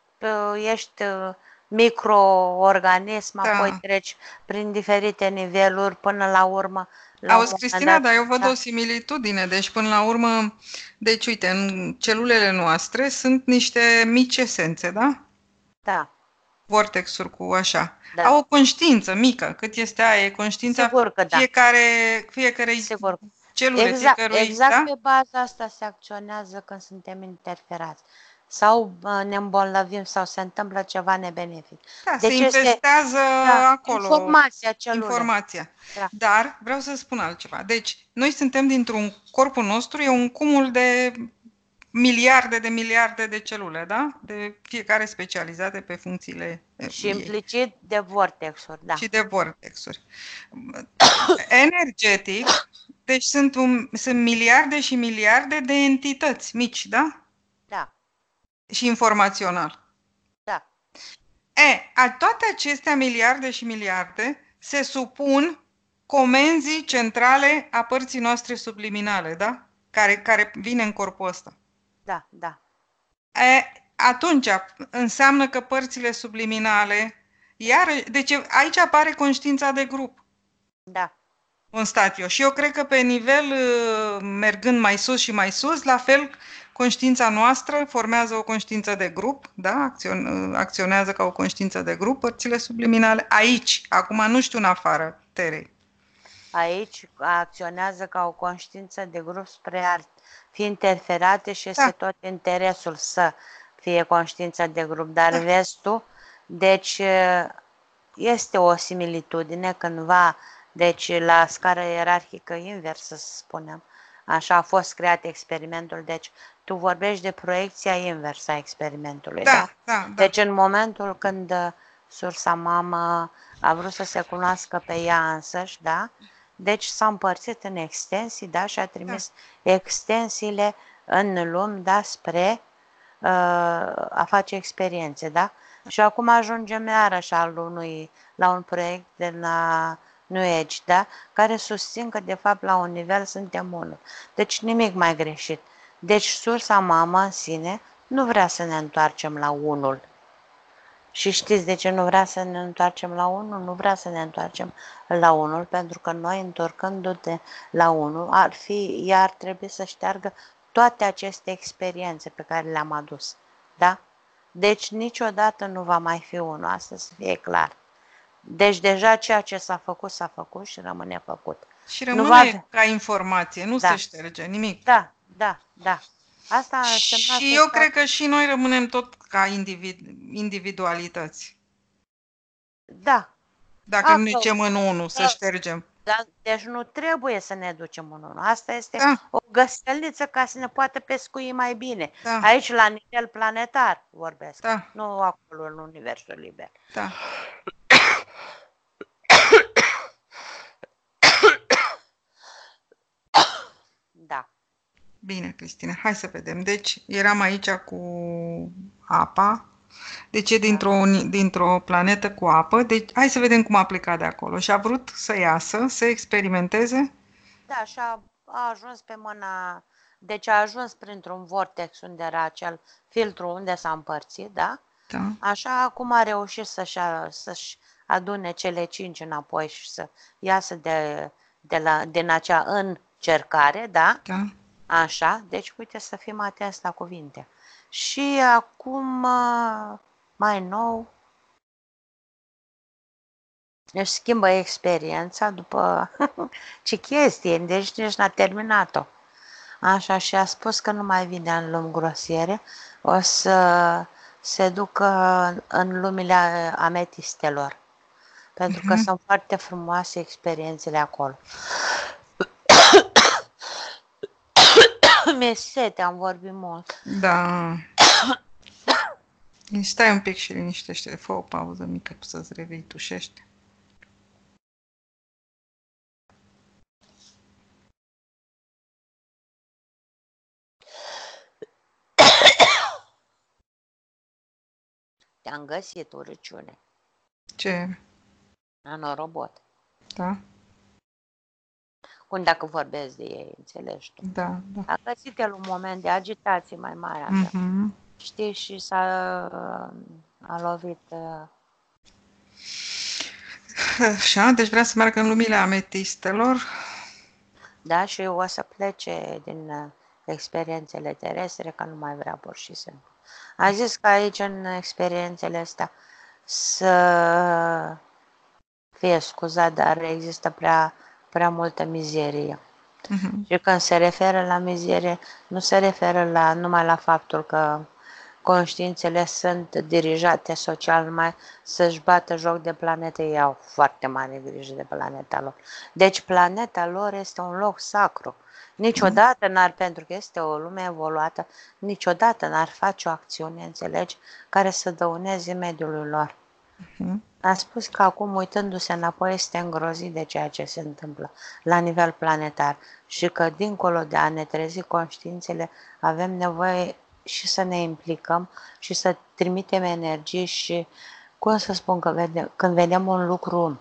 S2: ești microorganism, da. apoi treci prin diferite niveluri până la urmă
S1: la Auzi, Cristina, dat, dar eu văd da. o similitudine. Deci, până la urmă, deci, uite, în celulele noastre sunt niște mici esențe, da?
S2: Da.
S1: Vortexuri cu așa. Da. Au o conștiință mică. Cât este aia? E conștiința
S2: Sigur că da.
S1: fiecare, fiecare
S2: Sigur.
S1: celule,
S2: exact,
S1: fiecărui,
S2: exact
S1: da?
S2: pe baza asta se acționează când suntem interferați sau ne îmbolnăvim sau se întâmplă ceva nebenefic.
S1: Da, deci se infestează este, da, acolo
S2: informația celulă.
S1: Informația. Da. Dar vreau să spun altceva. Deci, noi suntem dintr-un corpul nostru, e un cumul de miliarde de miliarde de celule, da? De fiecare specializate pe funcțiile
S2: Și ei. implicit de vortexuri, da.
S1: Și de vortexuri. Energetic, deci sunt, un, sunt miliarde și miliarde de entități mici, da? și informațional.
S2: Da.
S1: E, a, toate acestea miliarde și miliarde se supun comenzii centrale a părții noastre subliminale, da? Care, care vine în corpul ăsta.
S2: Da, da.
S1: E, atunci înseamnă că părțile subliminale, iar, deci aici apare conștiința de grup.
S2: Da.
S1: Un stadiu. Și eu cred că pe nivel, mergând mai sus și mai sus, la fel Conștiința noastră formează o conștiință de grup, da? acționează ca o conștiință de grup, părțile subliminale, aici, acum nu știu în afară, Terei.
S2: Aici acționează ca o conștiință de grup spre a fi interferate și este da. tot interesul să fie conștiință de grup. Dar da. vezi tu, Deci este o similitudine cândva, deci la scară ierarhică inversă, să spunem. Așa a fost creat experimentul, deci tu vorbești de proiecția inversă a experimentului,
S1: Da,
S2: da?
S1: da, da.
S2: Deci în momentul când uh, sursa mamă a vrut să se cunoască pe ea însăși, da? Deci s-a împărțit în extensii, da? Și a trimis extensiile în lume, da? Spre uh, a face experiențe, da? Și acum ajungem iarăși al unui, la un proiect de la New Age, da? Care susțin că de fapt la un nivel suntem unul. Deci nimic mai greșit. Deci sursa mamă în sine nu vrea să ne întoarcem la unul. Și știți de ce nu vrea să ne întoarcem la unul? Nu vrea să ne întoarcem la unul, pentru că noi, întorcându-te la unul, ar fi, ea ar trebui să șteargă toate aceste experiențe pe care le-am adus. Da? Deci niciodată nu va mai fi unul, asta să fie clar. Deci deja ceea ce s-a făcut, s-a făcut și rămâne făcut.
S1: Și
S2: Nu
S1: rămâne
S2: va-
S1: ca informație, nu
S2: Da.
S1: se șterge nimic.
S2: Da, da, da. Asta însemna
S1: Și
S2: să
S1: eu
S2: fac-
S1: cred că și noi rămânem tot ca individ, individualități.
S2: Da,
S1: Dacă
S2: Asta-
S1: nu zicem în unul, să
S2: Da.
S1: ștergem.
S2: da, deci nu trebuie să ne ducem în unul. Asta este
S1: Da.
S2: o găselniță ca să ne poată pescui mai bine.
S1: Da,
S2: Aici, la nivel planetar, vorbesc.
S1: da,
S2: Nu acolo, în universul liber.
S1: da.
S2: Da.
S1: Bine, Cristina, hai să vedem. Deci, eram aici cu apa. Deci e dintr-o, dintr-o planetă cu apă. Deci, hai să vedem cum a plecat de acolo. Și a vrut să iasă, să experimenteze.
S2: Da, și a, a ajuns pe mâna... Deci a ajuns printr-un vortex unde era acel filtru unde s-a împărțit, da?
S1: Da,
S2: Așa, acum a reușit să-și, a- să-și adune cele cinci înapoi și să iasă de, de la, din acea încercare, da?
S1: da.
S2: Așa, deci uite să fim atenți la cuvinte. Și acum, uh, mai nou, își schimbă experiența după ce chestie, deci nici n-a terminat-o. Așa, și a spus că nu mai vine în lume grosiere, o să se ducă în- în lumile ametistelor. Pentru că
S1: Mhm.
S2: sunt foarte frumoase experiențele acolo. Mi-e sete, am vorbit mult.
S1: Da. Stai un pic și liniștește. Fă o pauză mică să-ți revii, tușește.
S2: Te-am găsit, urăciune.
S1: Ce?
S2: Nanorobot.
S1: Da?
S2: Cum dacă vorbesc de ei, înțelegi tu.
S1: Da, da.
S2: A găsit el un moment de agitație mai mare, așa.
S1: Mhm.
S2: știi, și s-a a lovit. uh,
S1: Așa, deci vrea să meargă în lumile ametistelor.
S2: Da, și o să plece din uh, experiențele terestre, că nu mai vrea pur și simplu. A zis că aici, în experiențele astea, să fie scuzat, dar există prea, prea multă mizerie.
S1: Mhm.
S2: Și când se referă la mizerie, nu se referă la, numai la faptul că conștiințele sunt dirijate social numai să-și bată joc de planete, ei au foarte mare grijă de planeta lor. Deci planeta lor este un loc sacru. Niciodată n-ar, pentru că este o lume evoluată, niciodată n-ar face o acțiune, înțelegi, care să dăuneze mediului lor.
S1: Mhm.
S2: A spus că acum, uitându-se înapoi, este îngrozit de ceea ce se întâmplă la nivel planetar și că, dincolo de a ne trezi conștiințele, avem nevoie și să ne implicăm și să trimitem energie și, cum să spun, că vede, când vedem un lucru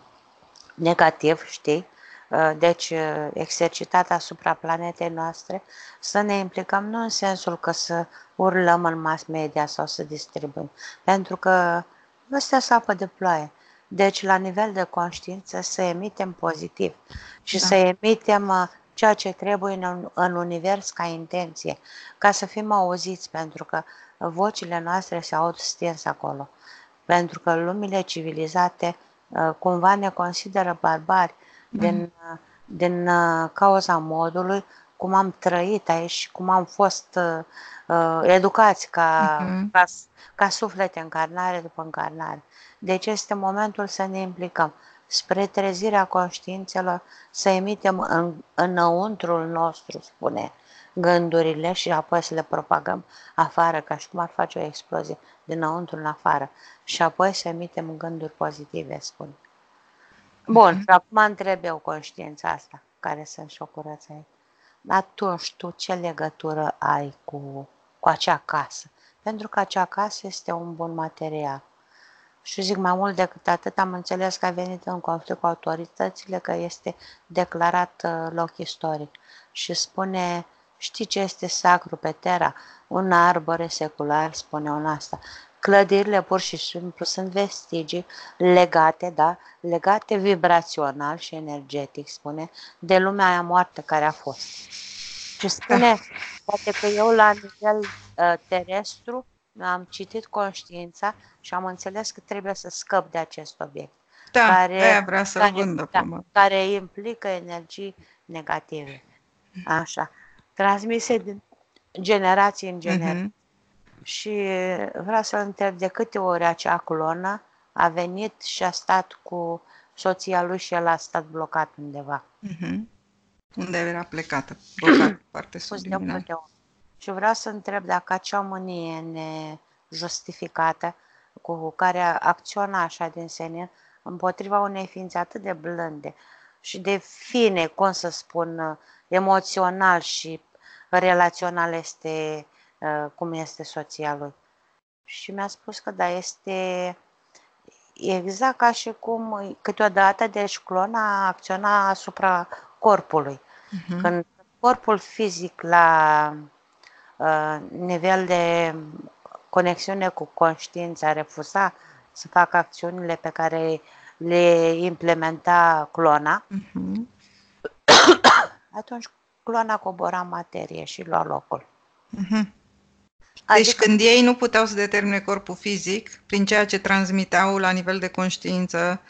S2: negativ, știi, Uh, deci uh, exercitat asupra planetei noastre, să ne implicăm nu în sensul că să urlăm în mass media sau să distribuim, pentru că ăstea sunt apă de ploaie. Deci, la nivel de conștiință, să emitem pozitiv și
S1: Da.
S2: să emitem uh, ceea ce trebuie în, în univers ca intenție, ca să fim auziți, pentru că vocile noastre se aud stins acolo. Pentru că lumile civilizate uh, cumva ne consideră barbari din, uh, din uh, cauza modului cum am trăit aici și cum am fost uh, uh educați ca, uh-huh. ca, ca suflete încarnare după încarnare. Deci este momentul să ne implicăm spre trezirea conștiințelor, să emitem în, înăuntrul nostru, spune, gândurile și apoi să le propagăm afară, ca și cum ar face o explozie dinăuntru în afară. Și apoi să emitem gânduri pozitive, spune. Bun, și acum întreb eu conștiința asta, care sunt și o curățenie. Atunci tu ce legătură ai cu, cu acea casă? Pentru că acea casă este un bun material. Și zic mai mult decât atât, am înțeles că a venit în conflict cu autoritățile, că este declarat uh, loc istoric. Și spune, știi ce este sacru pe Terra? Un arbore secular, spune un asta. Clădirile pur și simplu sunt vestigii legate, da, legate vibrațional și energetic, spune, de lumea aia moartă care a fost. Și spune, da. poate că eu la nivel uh, terestru am citit conștiința și am înțeles că trebuie să scăp de acest obiect.
S1: Da, care, vrea să
S2: care, vândă da, care implică energii negative. Așa. Transmise din generație în generație. Uh-huh. Și vreau să întreb de câte ori acea clonă a venit și a stat cu soția lui și el a stat blocat undeva.
S1: Uh-huh. Unde era plecată, blocat, foarte subliminal.
S2: Și vreau să întreb dacă acea mânie nejustificată cu care acționa așa din senin împotriva unei ființe atât de blânde și de fine, cum să spun, emoțional și relațional este uh, cum este soția lui. Și mi-a spus că da, este exact ca și cum câteodată, deci clona acționa asupra corpului. Uh-huh. Când corpul fizic la uh, nivel de conexiune cu conștiința refuza să facă acțiunile pe care le implementa clona, uh-huh. atunci clona cobora materie și lua locul.
S1: Uh-huh. Deci adică... când ei nu puteau să determine corpul fizic, prin ceea ce transmiteau la nivel de conștiință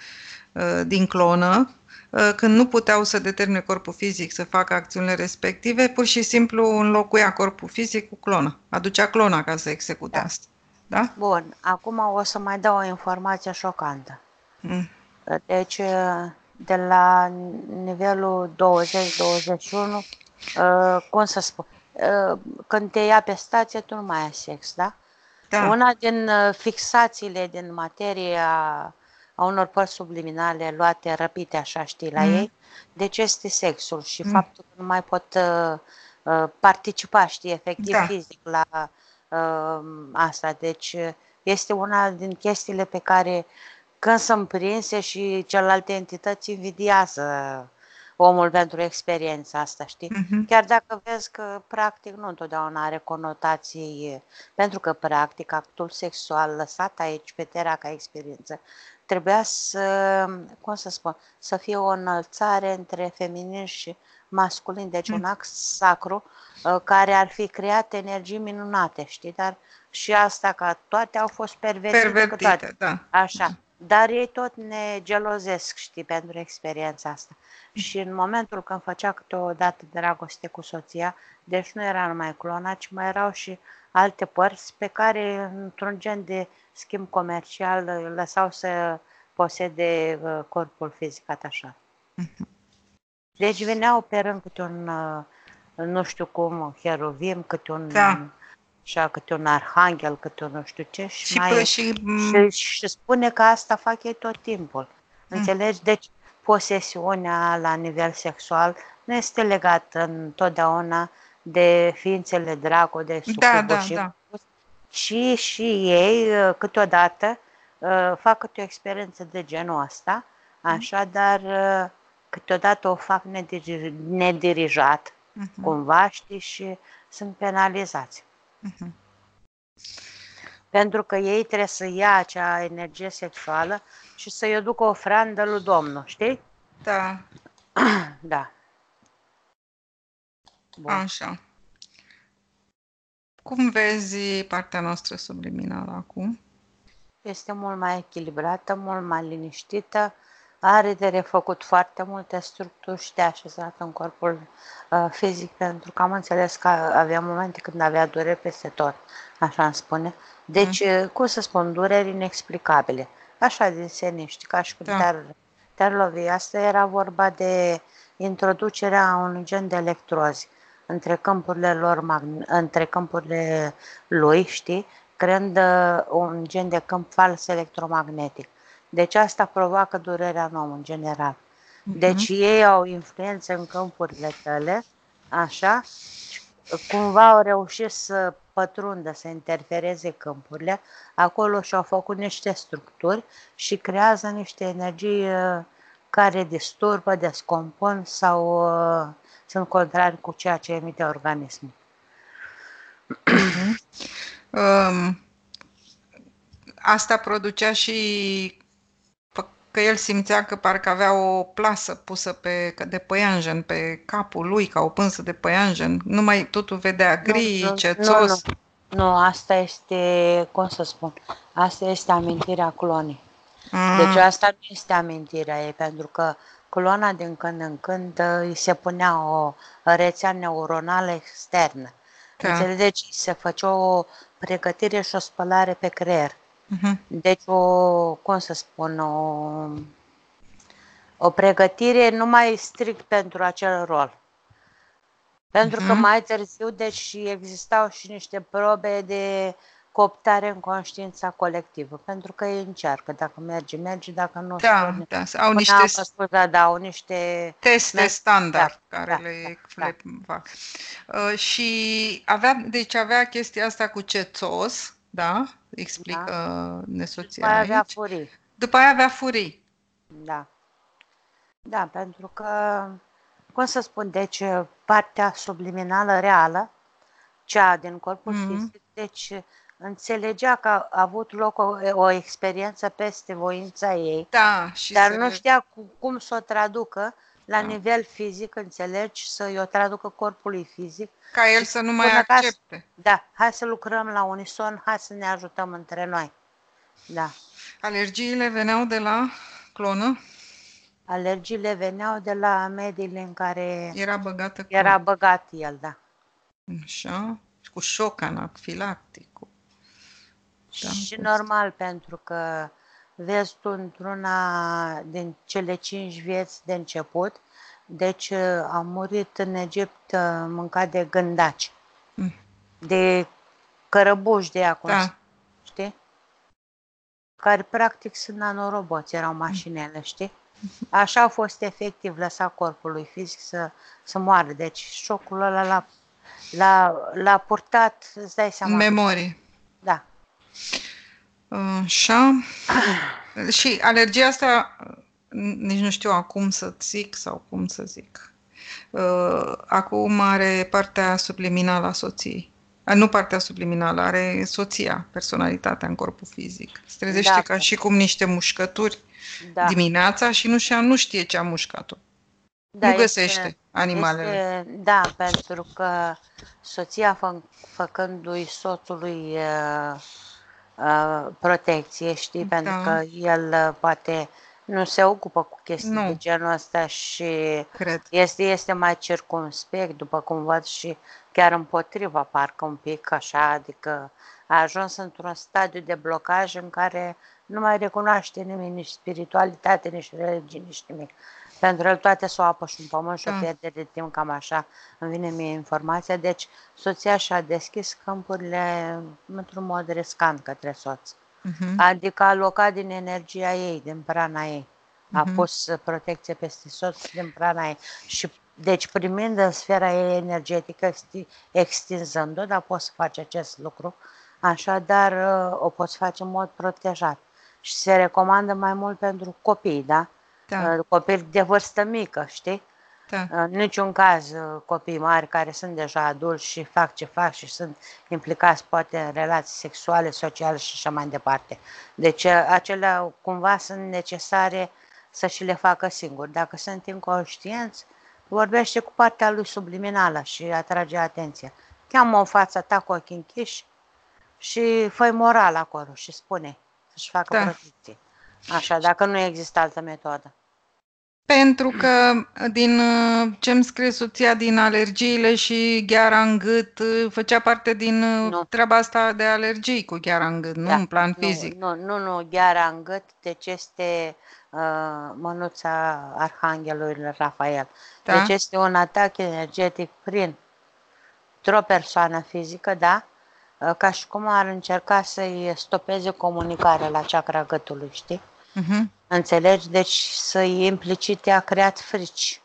S1: uh, din clonă, uh, când nu puteau să determine corpul fizic să facă acțiunile respective, pur și simplu înlocuia corpul fizic cu clona. Aducea clona ca să execute da. asta. Da?
S2: Bun, acum o să mai dau o informație șocantă. Mm. Deci, de la nivelul 20-21, uh, cum să spun, uh, când te ia pe stație, tu nu mai ai sex, da? da. Una din uh, fixațiile din materie a, a unor părți subliminale luate, răpite, așa știi, la mm. ei, deci este sexul și mm. faptul că nu mai pot uh, participa, știi, efectiv da. fizic la uh, asta. Deci este una din chestiile pe care când sunt prinse și celelalte entități invidiază omul pentru experiența asta, știi? Uh-huh. Chiar dacă vezi că practic nu întotdeauna are conotații, pentru că practic actul sexual lăsat aici pe terra ca experiență trebuia să, cum să spun, să fie o înălțare între feminin și masculin, deci un act sacru uh, care ar fi creat energii minunate, știi? Dar și asta că toate au fost pervertite.
S1: Pervertite, toate. da.
S2: Așa. Dar ei tot ne gelozesc, știi, pentru experiența asta. Și în momentul când făcea câteodată dragoste cu soția, deci nu era numai clona, ci mai erau și alte părți pe care, într-un gen de schimb comercial, lăsau să posede uh, corpul fizic atașat. Uh-huh. Deci veneau pe rând câte un, uh, nu știu cum, heruvim, câte un, da. Așa, câte un arhanghel, câte un nu știu ce și, și mai... Și, și, și spune că asta fac ei tot timpul. Mm. Înțelegi? Deci posesiunea la nivel sexual nu este legată întotdeauna de ființele drago, de
S1: da, da, și da.
S2: ci și ei uh, câteodată uh, fac câte o experiență de genul ăsta, mm. așa, dar câteodată o fac nedirijat, uh-huh. cumva, știi, și sunt penalizați. Uh-huh. Pentru că ei trebuie să ia acea energie sexuală și să-i aducă o ofrandă lui Domnul, știi?
S1: Da.
S2: da.
S1: Bun. Așa. Cum vezi partea noastră subliminală acum?
S2: Este mult mai echilibrată, mult mai liniștită, are de refăcut foarte multe structuri și de așezat în corpul uh, fizic, pentru că am înțeles că avea momente când avea dureri peste tot, așa îmi spune. Deci, mm. cum să spun, dureri inexplicabile. Așa din seniști, ca și cum da. te-ar, te-ar lovi. Asta era vorba de introducerea unui gen de electrozi între câmpurile lor, între câmpurile lui, știi, creând uh, un gen de câmp fals electromagnetic. Deci asta provoacă durerea în om, în general. Mhm. Deci uh-huh. ei au influență în câmpurile tale, așa, cumva au reușit să pătrundă, să interfereze câmpurile, acolo și-au făcut niște structuri și creează niște energii uh, care disturbă, descompun sau uh, sunt contrari cu ceea ce emite organismul.
S1: Uh-huh. Um, asta producea și că el simțea că parcă avea o plasă pusă pe, de păianjen pe capul lui, ca o pânsă de păianjen. Nu mai totul vedea gri, nu, cețos.
S2: Nu, nu. nu, asta este, cum să spun, asta este amintirea clonii. Mm. Deci asta nu este amintirea ei, pentru că clona din când în când îi se punea o rețea neuronală externă. Da. Înțelegeți? Se făcea o pregătire și o spălare pe creier. Uh-huh. Deci o, cum să spun, o, o pregătire numai strict pentru acel rol. Pentru uh-huh. că mai târziu, deci existau și niște probe de cooptare în conștiința colectivă, pentru că ei încearcă, dacă merge, merge, dacă nu...
S1: Da, spune, da, au niște,
S2: scuza, da, au niște
S1: teste standard da, care da, le, da, le da. fac. Uh, și avea, deci avea chestia asta cu cețos, da? Explică da. nesoția După aia
S2: aici. avea furii.
S1: După aia avea furii.
S2: Da. Da, pentru că, cum să spun, deci partea subliminală reală, cea din corpul mm-hmm. fizic, deci înțelegea că a avut loc o, o experiență peste voința ei,
S1: da,
S2: și dar nu știa cu, cum să o traducă la da. nivel fizic, înțelegi, să-i o traducă corpului fizic.
S1: Ca el să nu mai accepte. Ca,
S2: da, hai să lucrăm la unison, hai să ne ajutăm între noi. Da.
S1: Alergiile veneau de la clonă?
S2: Alergiile veneau de la mediile în care
S1: era, băgată
S2: era băgat el, da.
S1: Așa, cu șoc anafilactic.
S2: Da, și normal, pentru că vezi tu într-una din cele cinci vieți de început, deci uh, a murit în Egipt uh, mâncat de gândaci, mm. de cărăbuși de acum, da. știi? Care practic sunt nanoroboți, erau mm. mașinele, știi? Așa a fost efectiv lăsat corpului fizic să, să moară. Deci șocul ăla l-a, l-a, l-a purtat, îți dai seama.
S1: În memorie.
S2: Da.
S1: Așa. Și alergia asta, nici nu știu acum să zic sau cum să zic. Uh, acum are partea subliminală a soției. Nu partea subliminală, are soția, personalitatea în corpul fizic. Se trezește da. ca și cum niște mușcături da. dimineața și nu, știa, nu știe ce a mușcat-o. Da, nu găsește este, animalele. Este,
S2: da, pentru că soția fă, făcându-i soțului uh, Uh, protecție, știi, da. pentru că el uh, poate nu se ocupă cu chestii nu. de genul ăsta și
S1: Cred.
S2: Este, este mai circumspect, după cum văd, și chiar împotriva, parcă un pic așa, adică a ajuns într-un stadiu de blocaj în care nu mai recunoaște nimic, nici spiritualitate, nici religie, nici nimic. Pentru el toate s-o apă și un pământ și o da. pierde de timp, cam așa îmi vine mie informația. Deci soția și-a deschis câmpurile într-un mod riscant către soț. Uh-huh. Adică a alocat din energia ei, din prana ei. A uh-huh. pus protecție peste soț din prana ei. Și deci primind în sfera ei energetică, extinzând-o, dar poți să faci acest lucru, așadar o poți face în mod protejat. Și se recomandă mai mult pentru copii, da? Da. Uh, copii de vârstă mică, știi? Da. Uh, în niciun caz uh, copii mari care sunt deja adulți și fac ce fac și sunt implicați poate în relații sexuale, sociale și așa mai departe. Deci acelea cumva sunt necesare să și le facă singuri. Dacă sunt inconștienți, vorbește cu partea lui subliminală și atrage atenția. Cheamă o față ta cu ochii închiși și fă moral acolo și spune să-și facă da. protecție. Așa, dacă nu există altă metodă.
S1: Pentru că din ce îmi scrie soția din alergiile și gheara în gât făcea parte din nu. treaba asta de alergii cu gheara în gât, da. nu în plan fizic.
S2: Nu, nu, nu, gheara în gât, deci este uh, mânuța Arhanghelului Rafael. Da? Deci este un atac energetic prin o persoană fizică, da? Ca și cum ar încerca să-i stopeze comunicarea la chakra gâtului, știi? Uh-huh. Înțelegi? Deci să implicite a creat frici.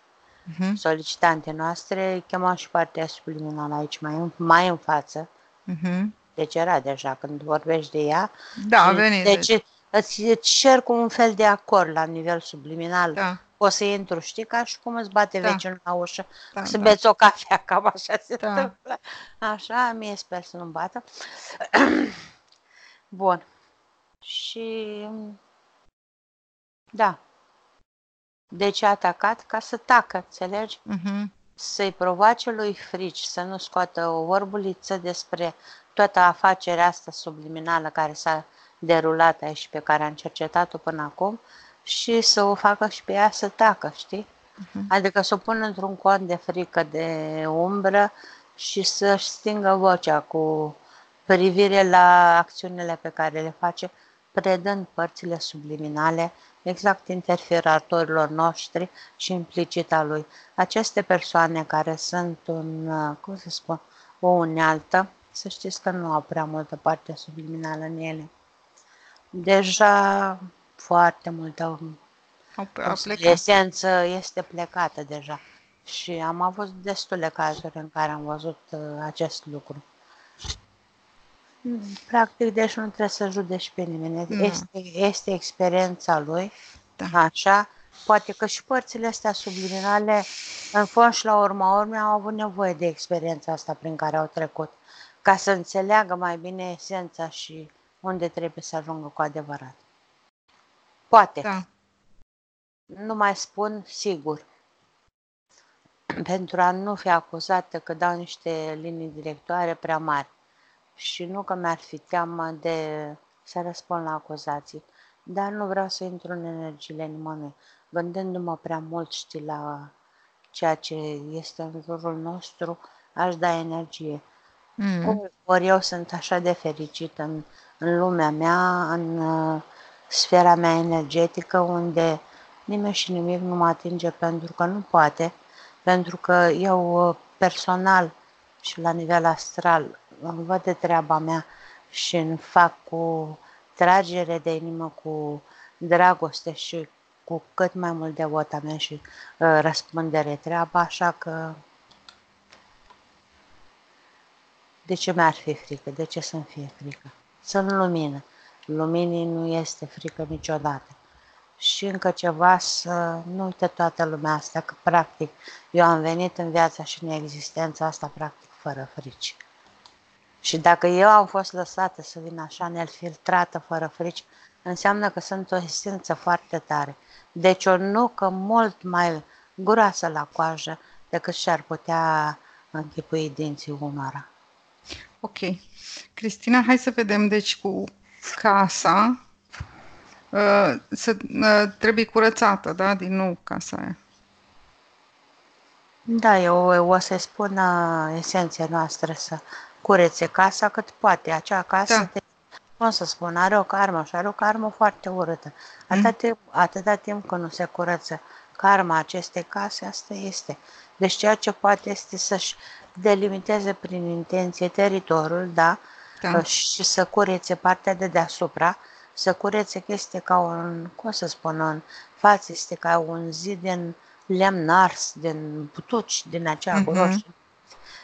S2: Uh-huh. Solicitante noastre, chemau și partea subliminală aici mai în, mai în față. Uh-huh. Deci era deja când vorbești de ea.
S1: Da, a venit.
S2: Deci, deci îți, îți cer cu un fel de acord la nivel subliminal. Da. O să intru, știi, ca și cum îți bate da. vecinul la ușă, da, să da. beți o cafea, cam așa se da. întâmplă. Așa, mie sper să nu bată. Bun. Și da. Deci a atacat ca să tacă, înțelegi? Uh-huh. Să-i provoace lui frici, să nu scoată o vorbuliță despre toată afacerea asta subliminală care s-a derulat aici pe care am cercetat-o până acum și să o facă și pe ea să tacă, știi? Uh-huh. Adică să o pună într-un cont de frică, de umbră și să-și stingă vocea cu privire la acțiunile pe care le face, predând părțile subliminale exact interferatorilor noștri și implicita lui. Aceste persoane care sunt un, cum să spun, o unealtă, să știți că nu au prea multă parte subliminală în ele. Deja foarte multă esență este plecată deja. Și am avut destule cazuri în care am văzut uh, acest lucru. Practic, deci nu trebuie să judeci pe nimeni. Mm. Este, este experiența lui, da. așa. Poate că și părțile astea subliminale, în fond și la urma urmei, au avut nevoie de experiența asta prin care au trecut, ca să înțeleagă mai bine esența și unde trebuie să ajungă cu adevărat. Poate. Da. Nu mai spun sigur. Pentru a nu fi acuzată că dau niște linii directoare prea mari și nu că mi-ar fi teamă de să răspund la acuzații, dar nu vreau să intru în energiile nimănui, gândindu-mă prea mult, știi, la ceea ce este în jurul nostru, aș da energie. Mm. Ori eu sunt așa de fericit în, în lumea mea, în uh, sfera mea energetică, unde nimeni și nimic nu mă atinge pentru că nu poate, pentru că eu uh, personal și la nivel astral îmi văd de treaba mea și îmi fac cu tragere de inimă, cu dragoste și cu cât mai mult devotament și uh, răspundere treaba, așa că de ce mi-ar fi frică? De ce să-mi fie frică? Sunt lumină. Luminii nu este frică niciodată. Și încă ceva să nu uite toată lumea asta, că practic eu am venit în viața și în existența asta practic fără frici. Și dacă eu am fost lăsată să vin așa nefiltrată, fără frici, înseamnă că sunt o esență foarte tare. Deci o nucă mult mai groasă la coajă decât și-ar putea închipui dinții unora.
S1: Ok. Cristina, hai să vedem deci cu casa. Uh, să, uh, trebuie curățată, da? Din nou casa aia.
S2: Da, eu o să spun uh, esenția noastră să curețe casa cât poate. Acea casă, da. te, cum să spun, are o karmă și are o karmă foarte urâtă. Atâta, mm. timp, atâta timp când nu se curăță karma acestei case, asta este. Deci ceea ce poate este să-și delimiteze prin intenție teritoriul, da, da. și să curețe partea de deasupra, să curețe că este ca un, cum să spun, în față este ca un zid din lemn ars, din putuci, din acea uh-huh. groșă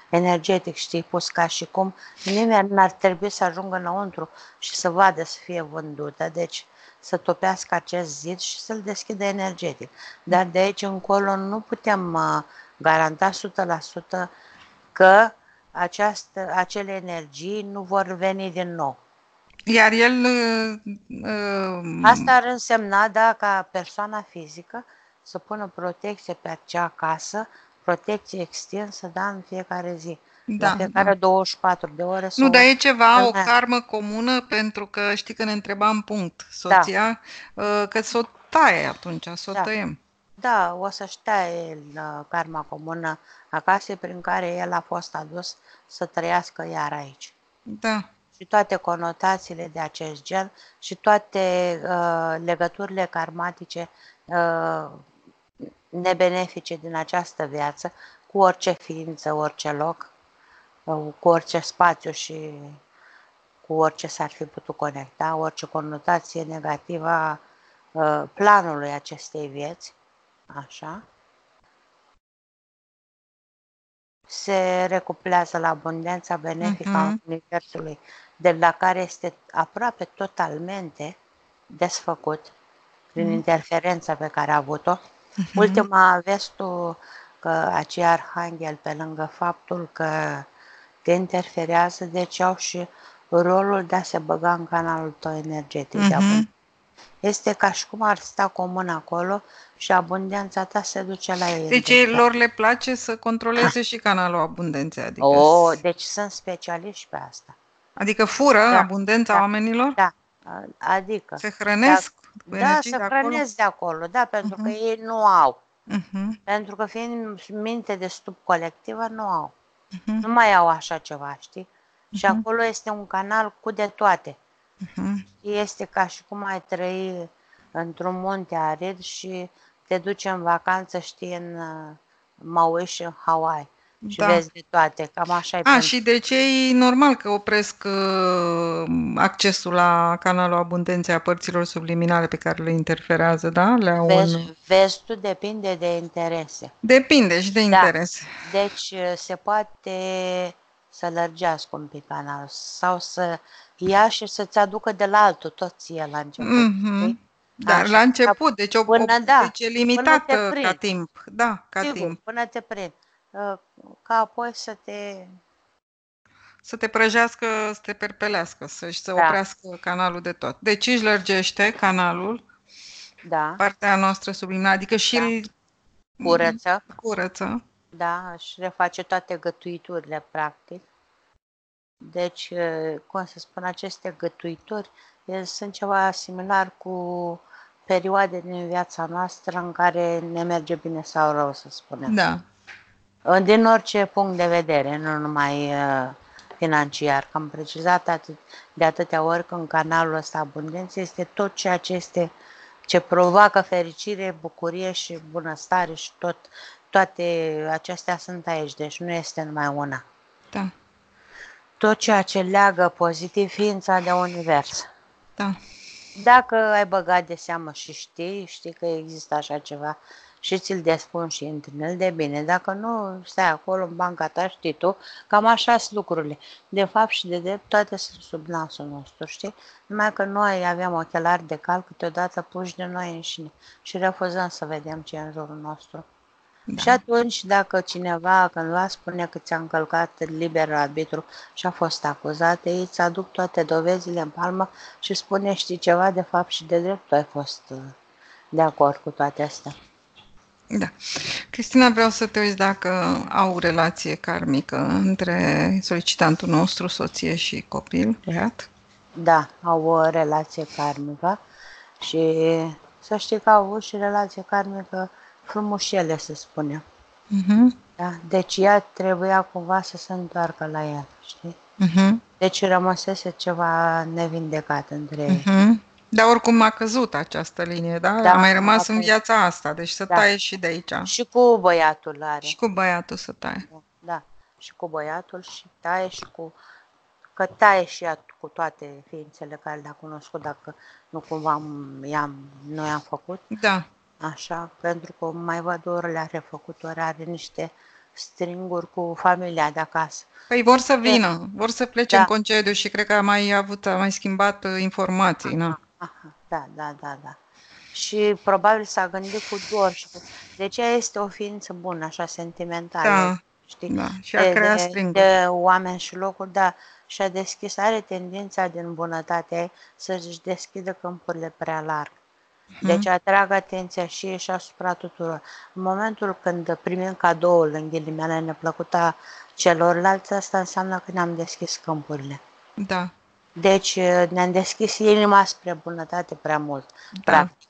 S2: energetic, știi, pus ca și cum nimeni n-ar trebui să ajungă înăuntru și să vadă să fie vândută, deci să topească acest zid și să-l deschidă energetic. Dar de aici încolo nu putem uh, garanta 100% că această, acele energii nu vor veni din nou.
S1: Iar el... Uh, uh,
S2: Asta ar însemna, da, ca persoana fizică să pună protecție pe acea casă protecție extinsă, da, în fiecare zi. Da, la fiecare da. 24 de ore.
S1: Nu, dar e ceva, o karmă comună, pentru că știi că ne întrebam punct soția, da. Uh, că să o taie atunci, să o da. tăiem.
S2: Da, o să-și taie el karma comună acasă prin care el a fost adus să trăiască iar aici.
S1: Da.
S2: Și toate conotațiile de acest gen și toate uh, legăturile karmatice uh, nebenefice din această viață cu orice ființă, orice loc, uh, cu orice spațiu și cu orice s-ar fi putut conecta, orice conotație negativă a uh, planului acestei vieți, așa, se recuplează la abundența benefică uh-huh. a mhm. Universului, de la care este aproape totalmente desfăcut prin uh-huh. interferența pe care a avut-o. Uh-huh. Ultima vestul că acei arhanghel, pe lângă faptul că te interferează, deci au și rolul de a se băga în canalul tău energetic. Uh-huh. Este ca și cum ar sta comun acolo și abundența ta se duce la ei.
S1: Deci ei lor le place să controleze și canalul abundenței. Adică
S2: oh, deci sunt specialiști pe asta.
S1: Adică fură da, abundența da, oamenilor?
S2: Da, adică.
S1: Se hrănesc
S2: da, da se de hrănesc de acolo, da, pentru uh-huh. că mhm. ei nu au. Uh-huh. Pentru că fiind minte de stup colectivă, nu au. Uh-huh. Nu mai au așa ceva, știi? Și uh-huh. acolo este un canal cu de toate. Uh-huh. Este ca și cum ai trăi într-un munte arid și te duci în vacanță, știi, în uh, Maui și în Hawaii și da. vezi de toate, cam așa e.
S1: A, pentru... și de ce e normal că opresc uh, accesul la canalul abundenței a părților subliminale pe care le interferează, da? Le au
S2: Vest, un... Vestul depinde de interese.
S1: Depinde și de da. interese.
S2: Deci uh, se poate să lărgească un pic canalul sau să ia și să-ți aducă de la altul tot ție la început. Mm-hmm.
S1: Dar Așa, la început, deci o, până, o da, deci e limitată ca timp. Da, ca
S2: Sigur,
S1: timp.
S2: până te prind. Uh, ca apoi să te...
S1: Să te prăjească, să te perpelească, să-și să da. oprească canalul de tot. Deci își lărgește canalul,
S2: da.
S1: partea noastră subliminală, adică și da. îl
S2: curăță.
S1: curăță.
S2: Da, și reface toate gătuiturile, practic. Deci, uh, cum să spun, aceste gătuituri sunt ceva similar cu perioade din viața noastră în care ne merge bine sau rău, să spunem.
S1: Da.
S2: Din orice punct de vedere, nu numai uh, financiar. Că am precizat atât, de atâtea ori că în canalul ăsta abundență este tot ceea ce este ce provoacă fericire, bucurie și bunăstare și tot, toate acestea sunt aici, deci nu este numai una.
S1: Da.
S2: Tot ceea ce leagă pozitiv ființa de univers.
S1: Da.
S2: Dacă ai băgat de seamă și știi, știi că există așa ceva și ți-l despun și într el de bine. Dacă nu, stai acolo în banca ta, știi tu, cam așa sunt lucrurile. De fapt și de drept, toate sunt sub nasul nostru, știi? Numai că noi avem ochelari de cal câteodată puși de noi înșine și refuzăm să vedem ce e în jurul nostru. Da. Și atunci, dacă cineva cândva spune că ți-a încălcat liber arbitru și a fost acuzat, ei îți aduc toate dovezile în palmă și spune, știi ceva, de fapt și de drept tu ai fost uh, de acord cu toate astea.
S1: Da. Cristina, vreau să te uiți dacă au relație karmică între solicitantul nostru, soție și copil, băiat?
S2: Da, au o relație karmică și să știi că au avut și relație karmică frumușele, să spunem. Uh-huh. Da? Deci ea trebuia cumva să se întoarcă la el, știi? Uh-huh. Deci rămăsese ceva nevindecat între ei. Uh-huh.
S1: Dar oricum a căzut această linie, da? da a mai rămas în viața asta, deci să da. taie și de aici.
S2: Și cu băiatul are.
S1: Și cu băiatul să taie.
S2: Da, da. și cu băiatul și taie și cu... Că taie și ea cu toate ființele care le-a cunoscut, dacă nu cumva i-am, noi am făcut.
S1: Da.
S2: Așa, pentru că mai văd ori le-a refăcut, ori are niște stringuri cu familia de acasă.
S1: Păi vor să vină, vor să plece da. în concediu și cred că a mai avut, a mai schimbat uh, informații, aha, na.
S2: Aha, da, da, da, da. Și probabil s-a gândit cu dor. Și cu... Deci ea este o ființă bună, așa, sentimentală.
S1: Da, știi? Da, și a creat de,
S2: stringuri. de oameni și locuri, da. Și a deschis, are tendința din bunătate să-și deschidă câmpurile prea larg. Deci mhm. atrag atenția și ei și asupra tuturor. În momentul când primim cadoul, în ghilimele, neplăcuta celorlalți, asta înseamnă că ne-am deschis câmpurile.
S1: Da.
S2: Deci ne-am deschis inima spre bunătate prea mult. Da. Practic.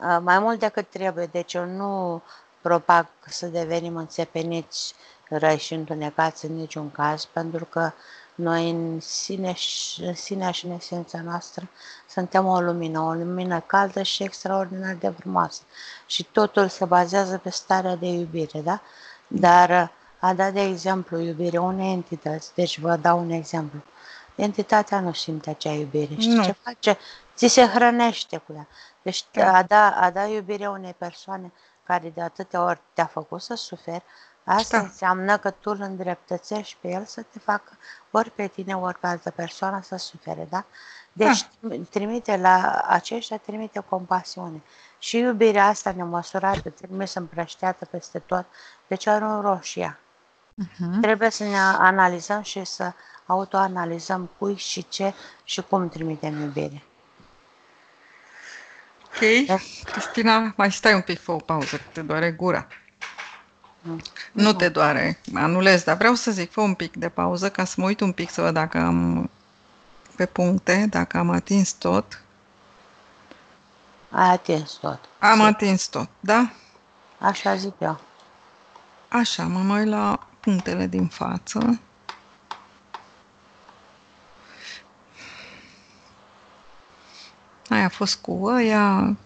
S2: Uh, mai mult decât trebuie, deci eu nu propag să devenim înțepeniți răși și întunecați în niciun caz, pentru că noi în sine, în sinea și în esența noastră suntem o lumină, o lumină caldă și extraordinar de frumoasă. Și totul se bazează pe starea de iubire, da? Dar a dat de exemplu iubire unei entități, deci vă dau un exemplu. Entitatea nu simte acea iubire. Și ce face? Ți se hrănește cu ea. Deci da. a da, a da iubire unei persoane care de atâtea ori te-a făcut să suferi, asta da. înseamnă că tu îl îndreptățești pe el să te facă ori pe tine, ori pe altă persoană să sufere, da? Deci da. trimite la aceștia, trimite compasiune. Și iubirea asta nemăsurată, trimis împrășteată peste tot, deci are un roșia. Uh-huh. Trebuie să ne analizăm și să autoanalizăm cui și ce și cum trimitem iubire.
S1: Ok. Da? Cristina, mai stai un pic, fă o pauză, că te doare gura. Mm. Nu te doare, anulez, dar vreau să zic, fă un pic de pauză ca să mă uit un pic să văd dacă am pe puncte, dacă am atins tot.
S2: Ai atins tot.
S1: Am atins tot, da?
S2: Așa zic eu.
S1: Așa, mă mai la punctele din față. Aia a fost cu ăia,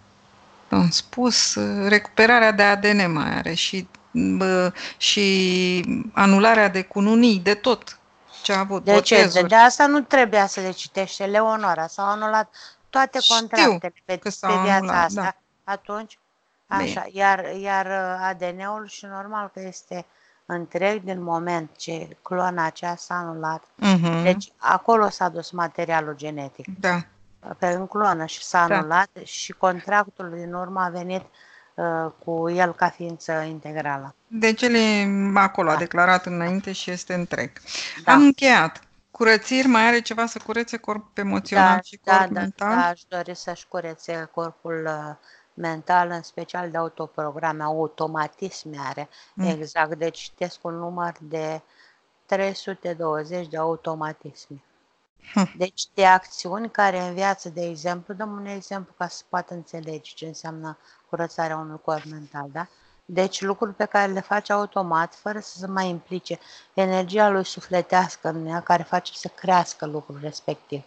S1: am spus, recuperarea de ADN mai are și, bă, și anularea de cununii, de tot ce a avut.
S2: De ce? De, de asta nu trebuia să le citește Leonora. S-au anulat toate contractele pe, pe viața anulat, asta. Da. Atunci, așa, iar, iar ADN-ul și normal că este întreg din moment ce clona aceea s-a anulat. Uh-huh. Deci acolo s-a dus materialul genetic.
S1: Da
S2: pe în clonă și s-a da. anulat și contractul din urmă a venit uh, cu el ca ființă integrală.
S1: Deci el e acolo, da. a declarat înainte și este întreg. Da. Am încheiat. Curățiri mai are ceva să curețe corp emoțional
S2: da,
S1: și corp
S2: da,
S1: mental?
S2: Da, da, aș dori să-și curețe corpul uh, mental, în special de autoprograme, automatisme are. Mm. Exact, deci citesc un număr de 320 de automatisme. Hm. Deci de acțiuni care în viață, de exemplu, dăm un exemplu ca să poată înțelege ce înseamnă curățarea unui corp mental, da? Deci lucruri pe care le faci automat, fără să se mai implice energia lui sufletească în ea, care face să crească lucrul respectiv.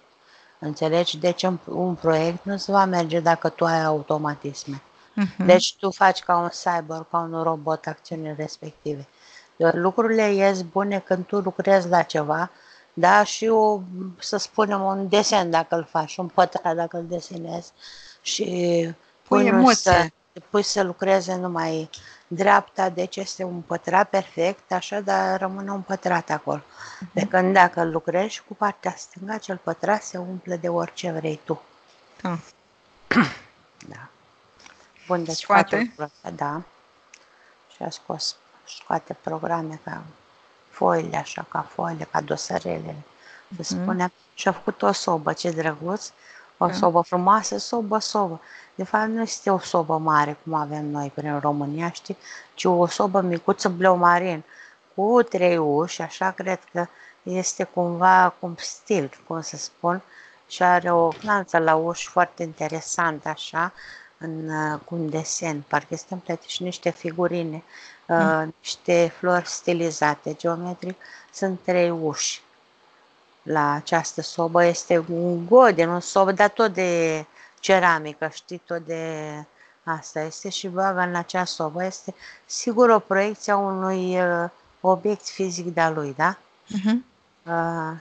S2: Înțelegi? Deci un, un proiect nu se va merge dacă tu ai automatisme. Uh-huh. Deci tu faci ca un cyber, ca un robot acțiunile respective. Doar lucrurile ies bune când tu lucrezi la ceva da? Și o, să spunem, un desen dacă îl faci, un pătrat dacă îl desenezi și pui, pui să, pui să lucreze numai dreapta, deci este un pătrat perfect, așa, dar rămâne un pătrat acolo. Uh-huh. De când dacă îl lucrezi cu partea stângă, acel pătrat se umple de orice vrei tu.
S1: Da.
S2: da. Bun, deci
S1: Scoate?
S2: Face da. Și a scos, scoate programe ca foile, așa, ca foile, ca dosarele, să mm. spunem, și a făcut o sobă, ce drăguț, o da. sobă frumoasă, sobă, sobă. De fapt, nu este o sobă mare, cum avem noi prin România, știi, ci o sobă micuță, bleu marin, cu trei uși, așa cred că este cumva cum stil, cum să spun, și are o clanță la uși foarte interesant, așa, în, cu un desen, parcă este împletit și niște figurine uh, niște flori stilizate geometric. Sunt trei uși la această sobă. Este un godin, un sobă, dar tot de ceramică, știi, tot de asta este și bagă în acea sobă. Este sigur o proiecție a unui uh, obiect fizic de-a lui, da? Uh-huh. Uh,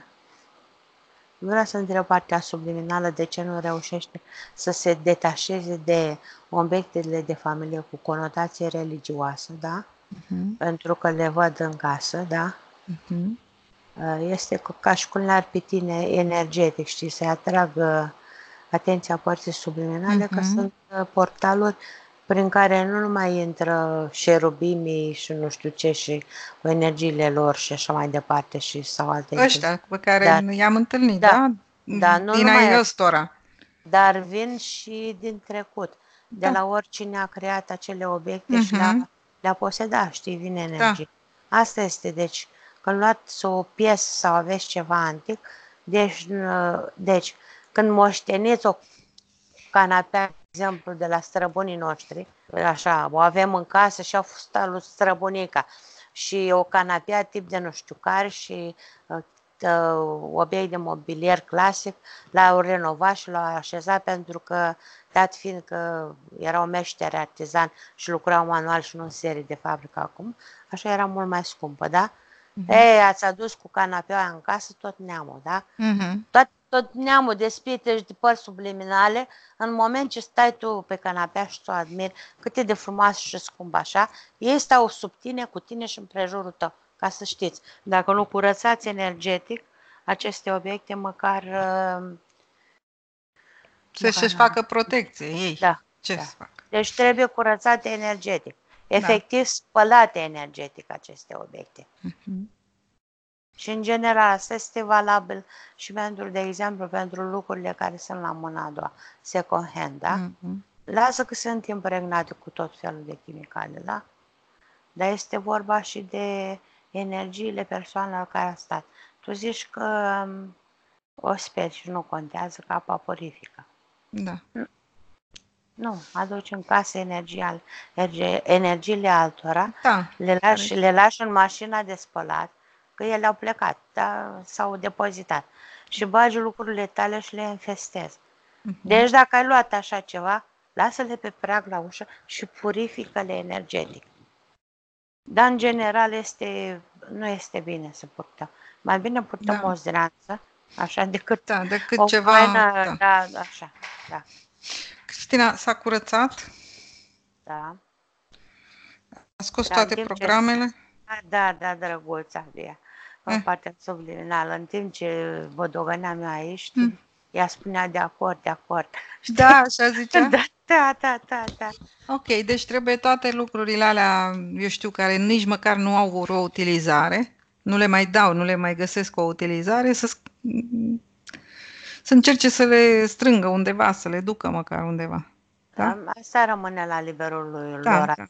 S2: Vreau să întreb partea subliminală de ce nu reușește să se detașeze de obiectele de familie cu conotație religioasă, da? uh-huh. pentru că le văd în casă, da? Uh-huh. Este ca și cum le-ar pe tine energetic, știi, să-i atragă atenția părții subliminale, uh-huh. că sunt uh, portaluri prin care nu numai intră șerubimii și nu știu ce și cu energiile lor și așa mai departe și sau alte
S1: Ăștia pe care dar, i-am întâlnit, da? Da, da nu din numai,
S2: Dar vin și din trecut, de da. la oricine a creat acele obiecte uh-huh. și la le-a poseda, știi, vine da. energie. Da. Asta este, deci, când luați o piesă sau aveți ceva antic, deci, deci când moșteniți o canapea exemplu, de la străbunii noștri, așa, o avem în casă și a fost al lui străbunica și o canapea tip de nu știu care și uh, obiect de mobilier clasic, l-au renovat și l-au așezat pentru că, dat fiind că erau meșteri artizani și lucrau manual și nu în serie de fabrică acum, așa era mult mai scumpă, da? Uh-huh. Ei, ați adus cu canapeaua în casă tot neamul, da? Uh-huh. Tot, tot neamul de spite și de părți subliminale, în moment ce stai tu pe canapea și tu admiri cât e de frumoasă și scumpă așa, ei stau sub tine, cu tine și în prejurul tău ca să știți. Dacă nu curățați energetic aceste obiecte, măcar... Uh,
S1: să-și facă protecție ei.
S2: Da.
S1: Ce
S2: da.
S1: să facă?
S2: Deci trebuie curățate energetic. Da. Efectiv da. spălate energetic aceste obiecte. Uh-huh. Și în general asta este valabil și pentru, de exemplu, pentru lucrurile care sunt la mâna a doua, second hand, da? Uh-huh. Lasă că sunt impregnate cu tot felul de chimicale, da? Dar este vorba și de energiile persoanelor care a stat. Tu zici că um, o speri și nu contează ca apa purifică.
S1: Da.
S2: Nu, aduci în casă energia, energiile altora,
S1: da.
S2: le, lași, le lași în mașina de spălat, că ele au plecat, da, s-au depozitat. Și bagi lucrurile tale și le infestezi. Uh-huh. Deci dacă ai luat așa ceva, lasă-le pe prag la ușă și purifică-le energetic. Dar, în general, este, nu este bine să purtăm. Mai bine purtăm da. o zdreanță, așa, decât,
S1: da, decât o ceva... Faină,
S2: da. da, așa, da.
S1: Cristina, s-a curățat?
S2: Da.
S1: A scos da, toate programele?
S2: Ce... Da, da, drăguța de ea. În eh. partea subliminală, în timp ce vă dogăneam eu aici, mm. ea spunea de acord, de acord.
S1: Da, așa zicea?
S2: da, da, da, da, da.
S1: Ok, deci trebuie toate lucrurile alea, eu știu, care nici măcar nu au o utilizare, nu le mai dau, nu le mai găsesc o utilizare, să, să încerce să le strângă undeva, să le ducă măcar undeva. Da?
S2: Asta rămâne la liberul lui da, lor. Da.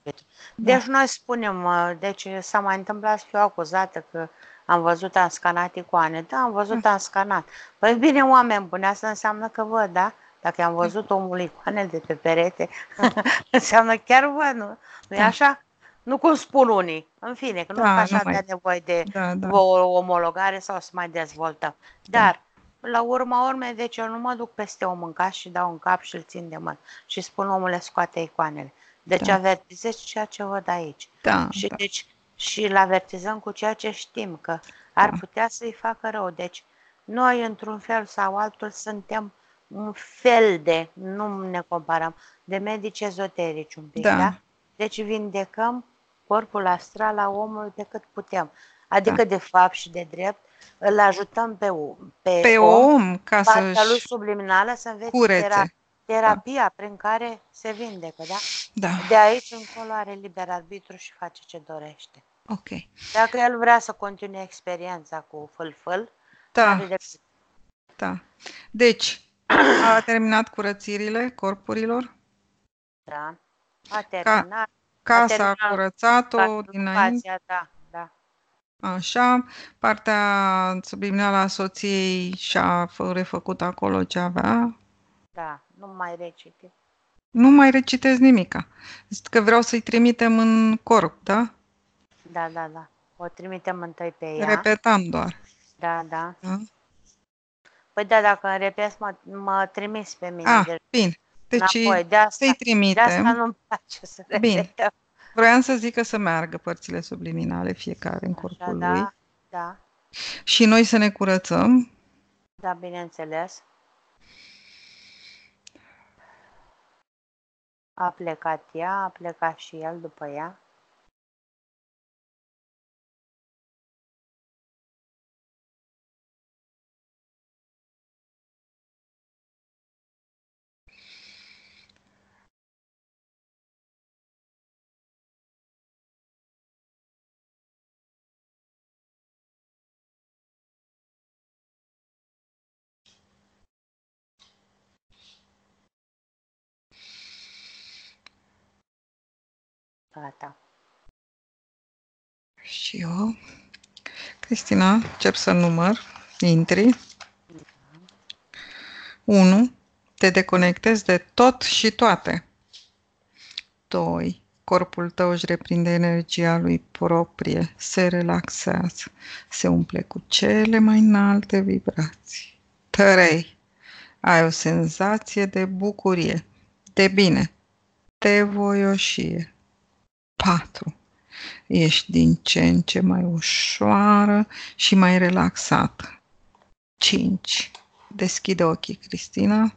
S2: Deci da. noi spunem, deci s-a mai întâmplat să fiu acuzată că am văzut, am scanat icoane. Da, am văzut, da. am scanat. Păi bine, oameni buni, asta înseamnă că văd, da? Dacă am văzut omul icoane de pe perete, înseamnă chiar vă, nu? nu e da. așa? Nu cum spun unii. În fine, că nu da, așa avea nevoie de da, da. o omologare sau să mai dezvoltăm. Da. Dar, da. La urma urmei, deci eu nu mă duc peste om în casă și dau un cap și îl țin de mână. Și spun omule, scoate icoanele. Deci da. avertizez ceea ce văd aici.
S1: Da,
S2: și
S1: da.
S2: deci și îl avertizăm cu ceea ce știm, că ar da. putea să-i facă rău. Deci, noi, într-un fel sau altul, suntem un fel de, nu ne comparăm, de medici ezoterici un pic, da? da? Deci vindecăm corpul astral a omului de cât putem. Adică, da. de fapt și de drept, îl ajutăm pe, pe,
S1: pe om, om ca să
S2: lui subliminală să învețe
S1: curețe.
S2: Tera, terapia da. prin care se vindecă, da?
S1: da?
S2: De aici încolo are liber arbitru și face ce dorește.
S1: Ok.
S2: Dacă el vrea să continue experiența cu fâlfâl,
S1: da. are de... Da. Deci, a terminat curățirile corpurilor?
S2: Da. A terminat. Ca,
S1: casa a, a curățat-o dinainte?
S2: Da, da.
S1: Așa, partea subliminală a soției și-a refăcut acolo ce avea?
S2: Da, nu mai recite.
S1: Nu mai recitez nimica. Zic că vreau să-i trimitem în corp, da?
S2: Da, da, da. O trimitem întâi pe ea.
S1: Repetam doar.
S2: Da, da. da? Păi da, dacă îmi repet, mă, mă trimis pe mine.
S1: Ah, deci, bine. Deci de asta, să-i trimitem. De
S2: asta nu-mi place să repetăm. Bine.
S1: Vreau să zic că să meargă părțile subliminale, fiecare în corpul
S2: Așa,
S1: lui.
S2: Da, da.
S1: Și noi să ne curățăm.
S2: Da, bineînțeles. A plecat ea, a plecat și el după ea. Gata.
S1: Și eu, Cristina, încep să număr, intri. 1, Te deconectezi de tot și toate. 2. Corpul tău își reprinde energia lui proprie, se relaxează, se umple cu cele mai înalte vibrații. 3. Ai o senzație de bucurie, de bine, de voioșie. 4. Ești din ce în ce mai ușoară și mai relaxată. 5. Deschide ochii, Cristina.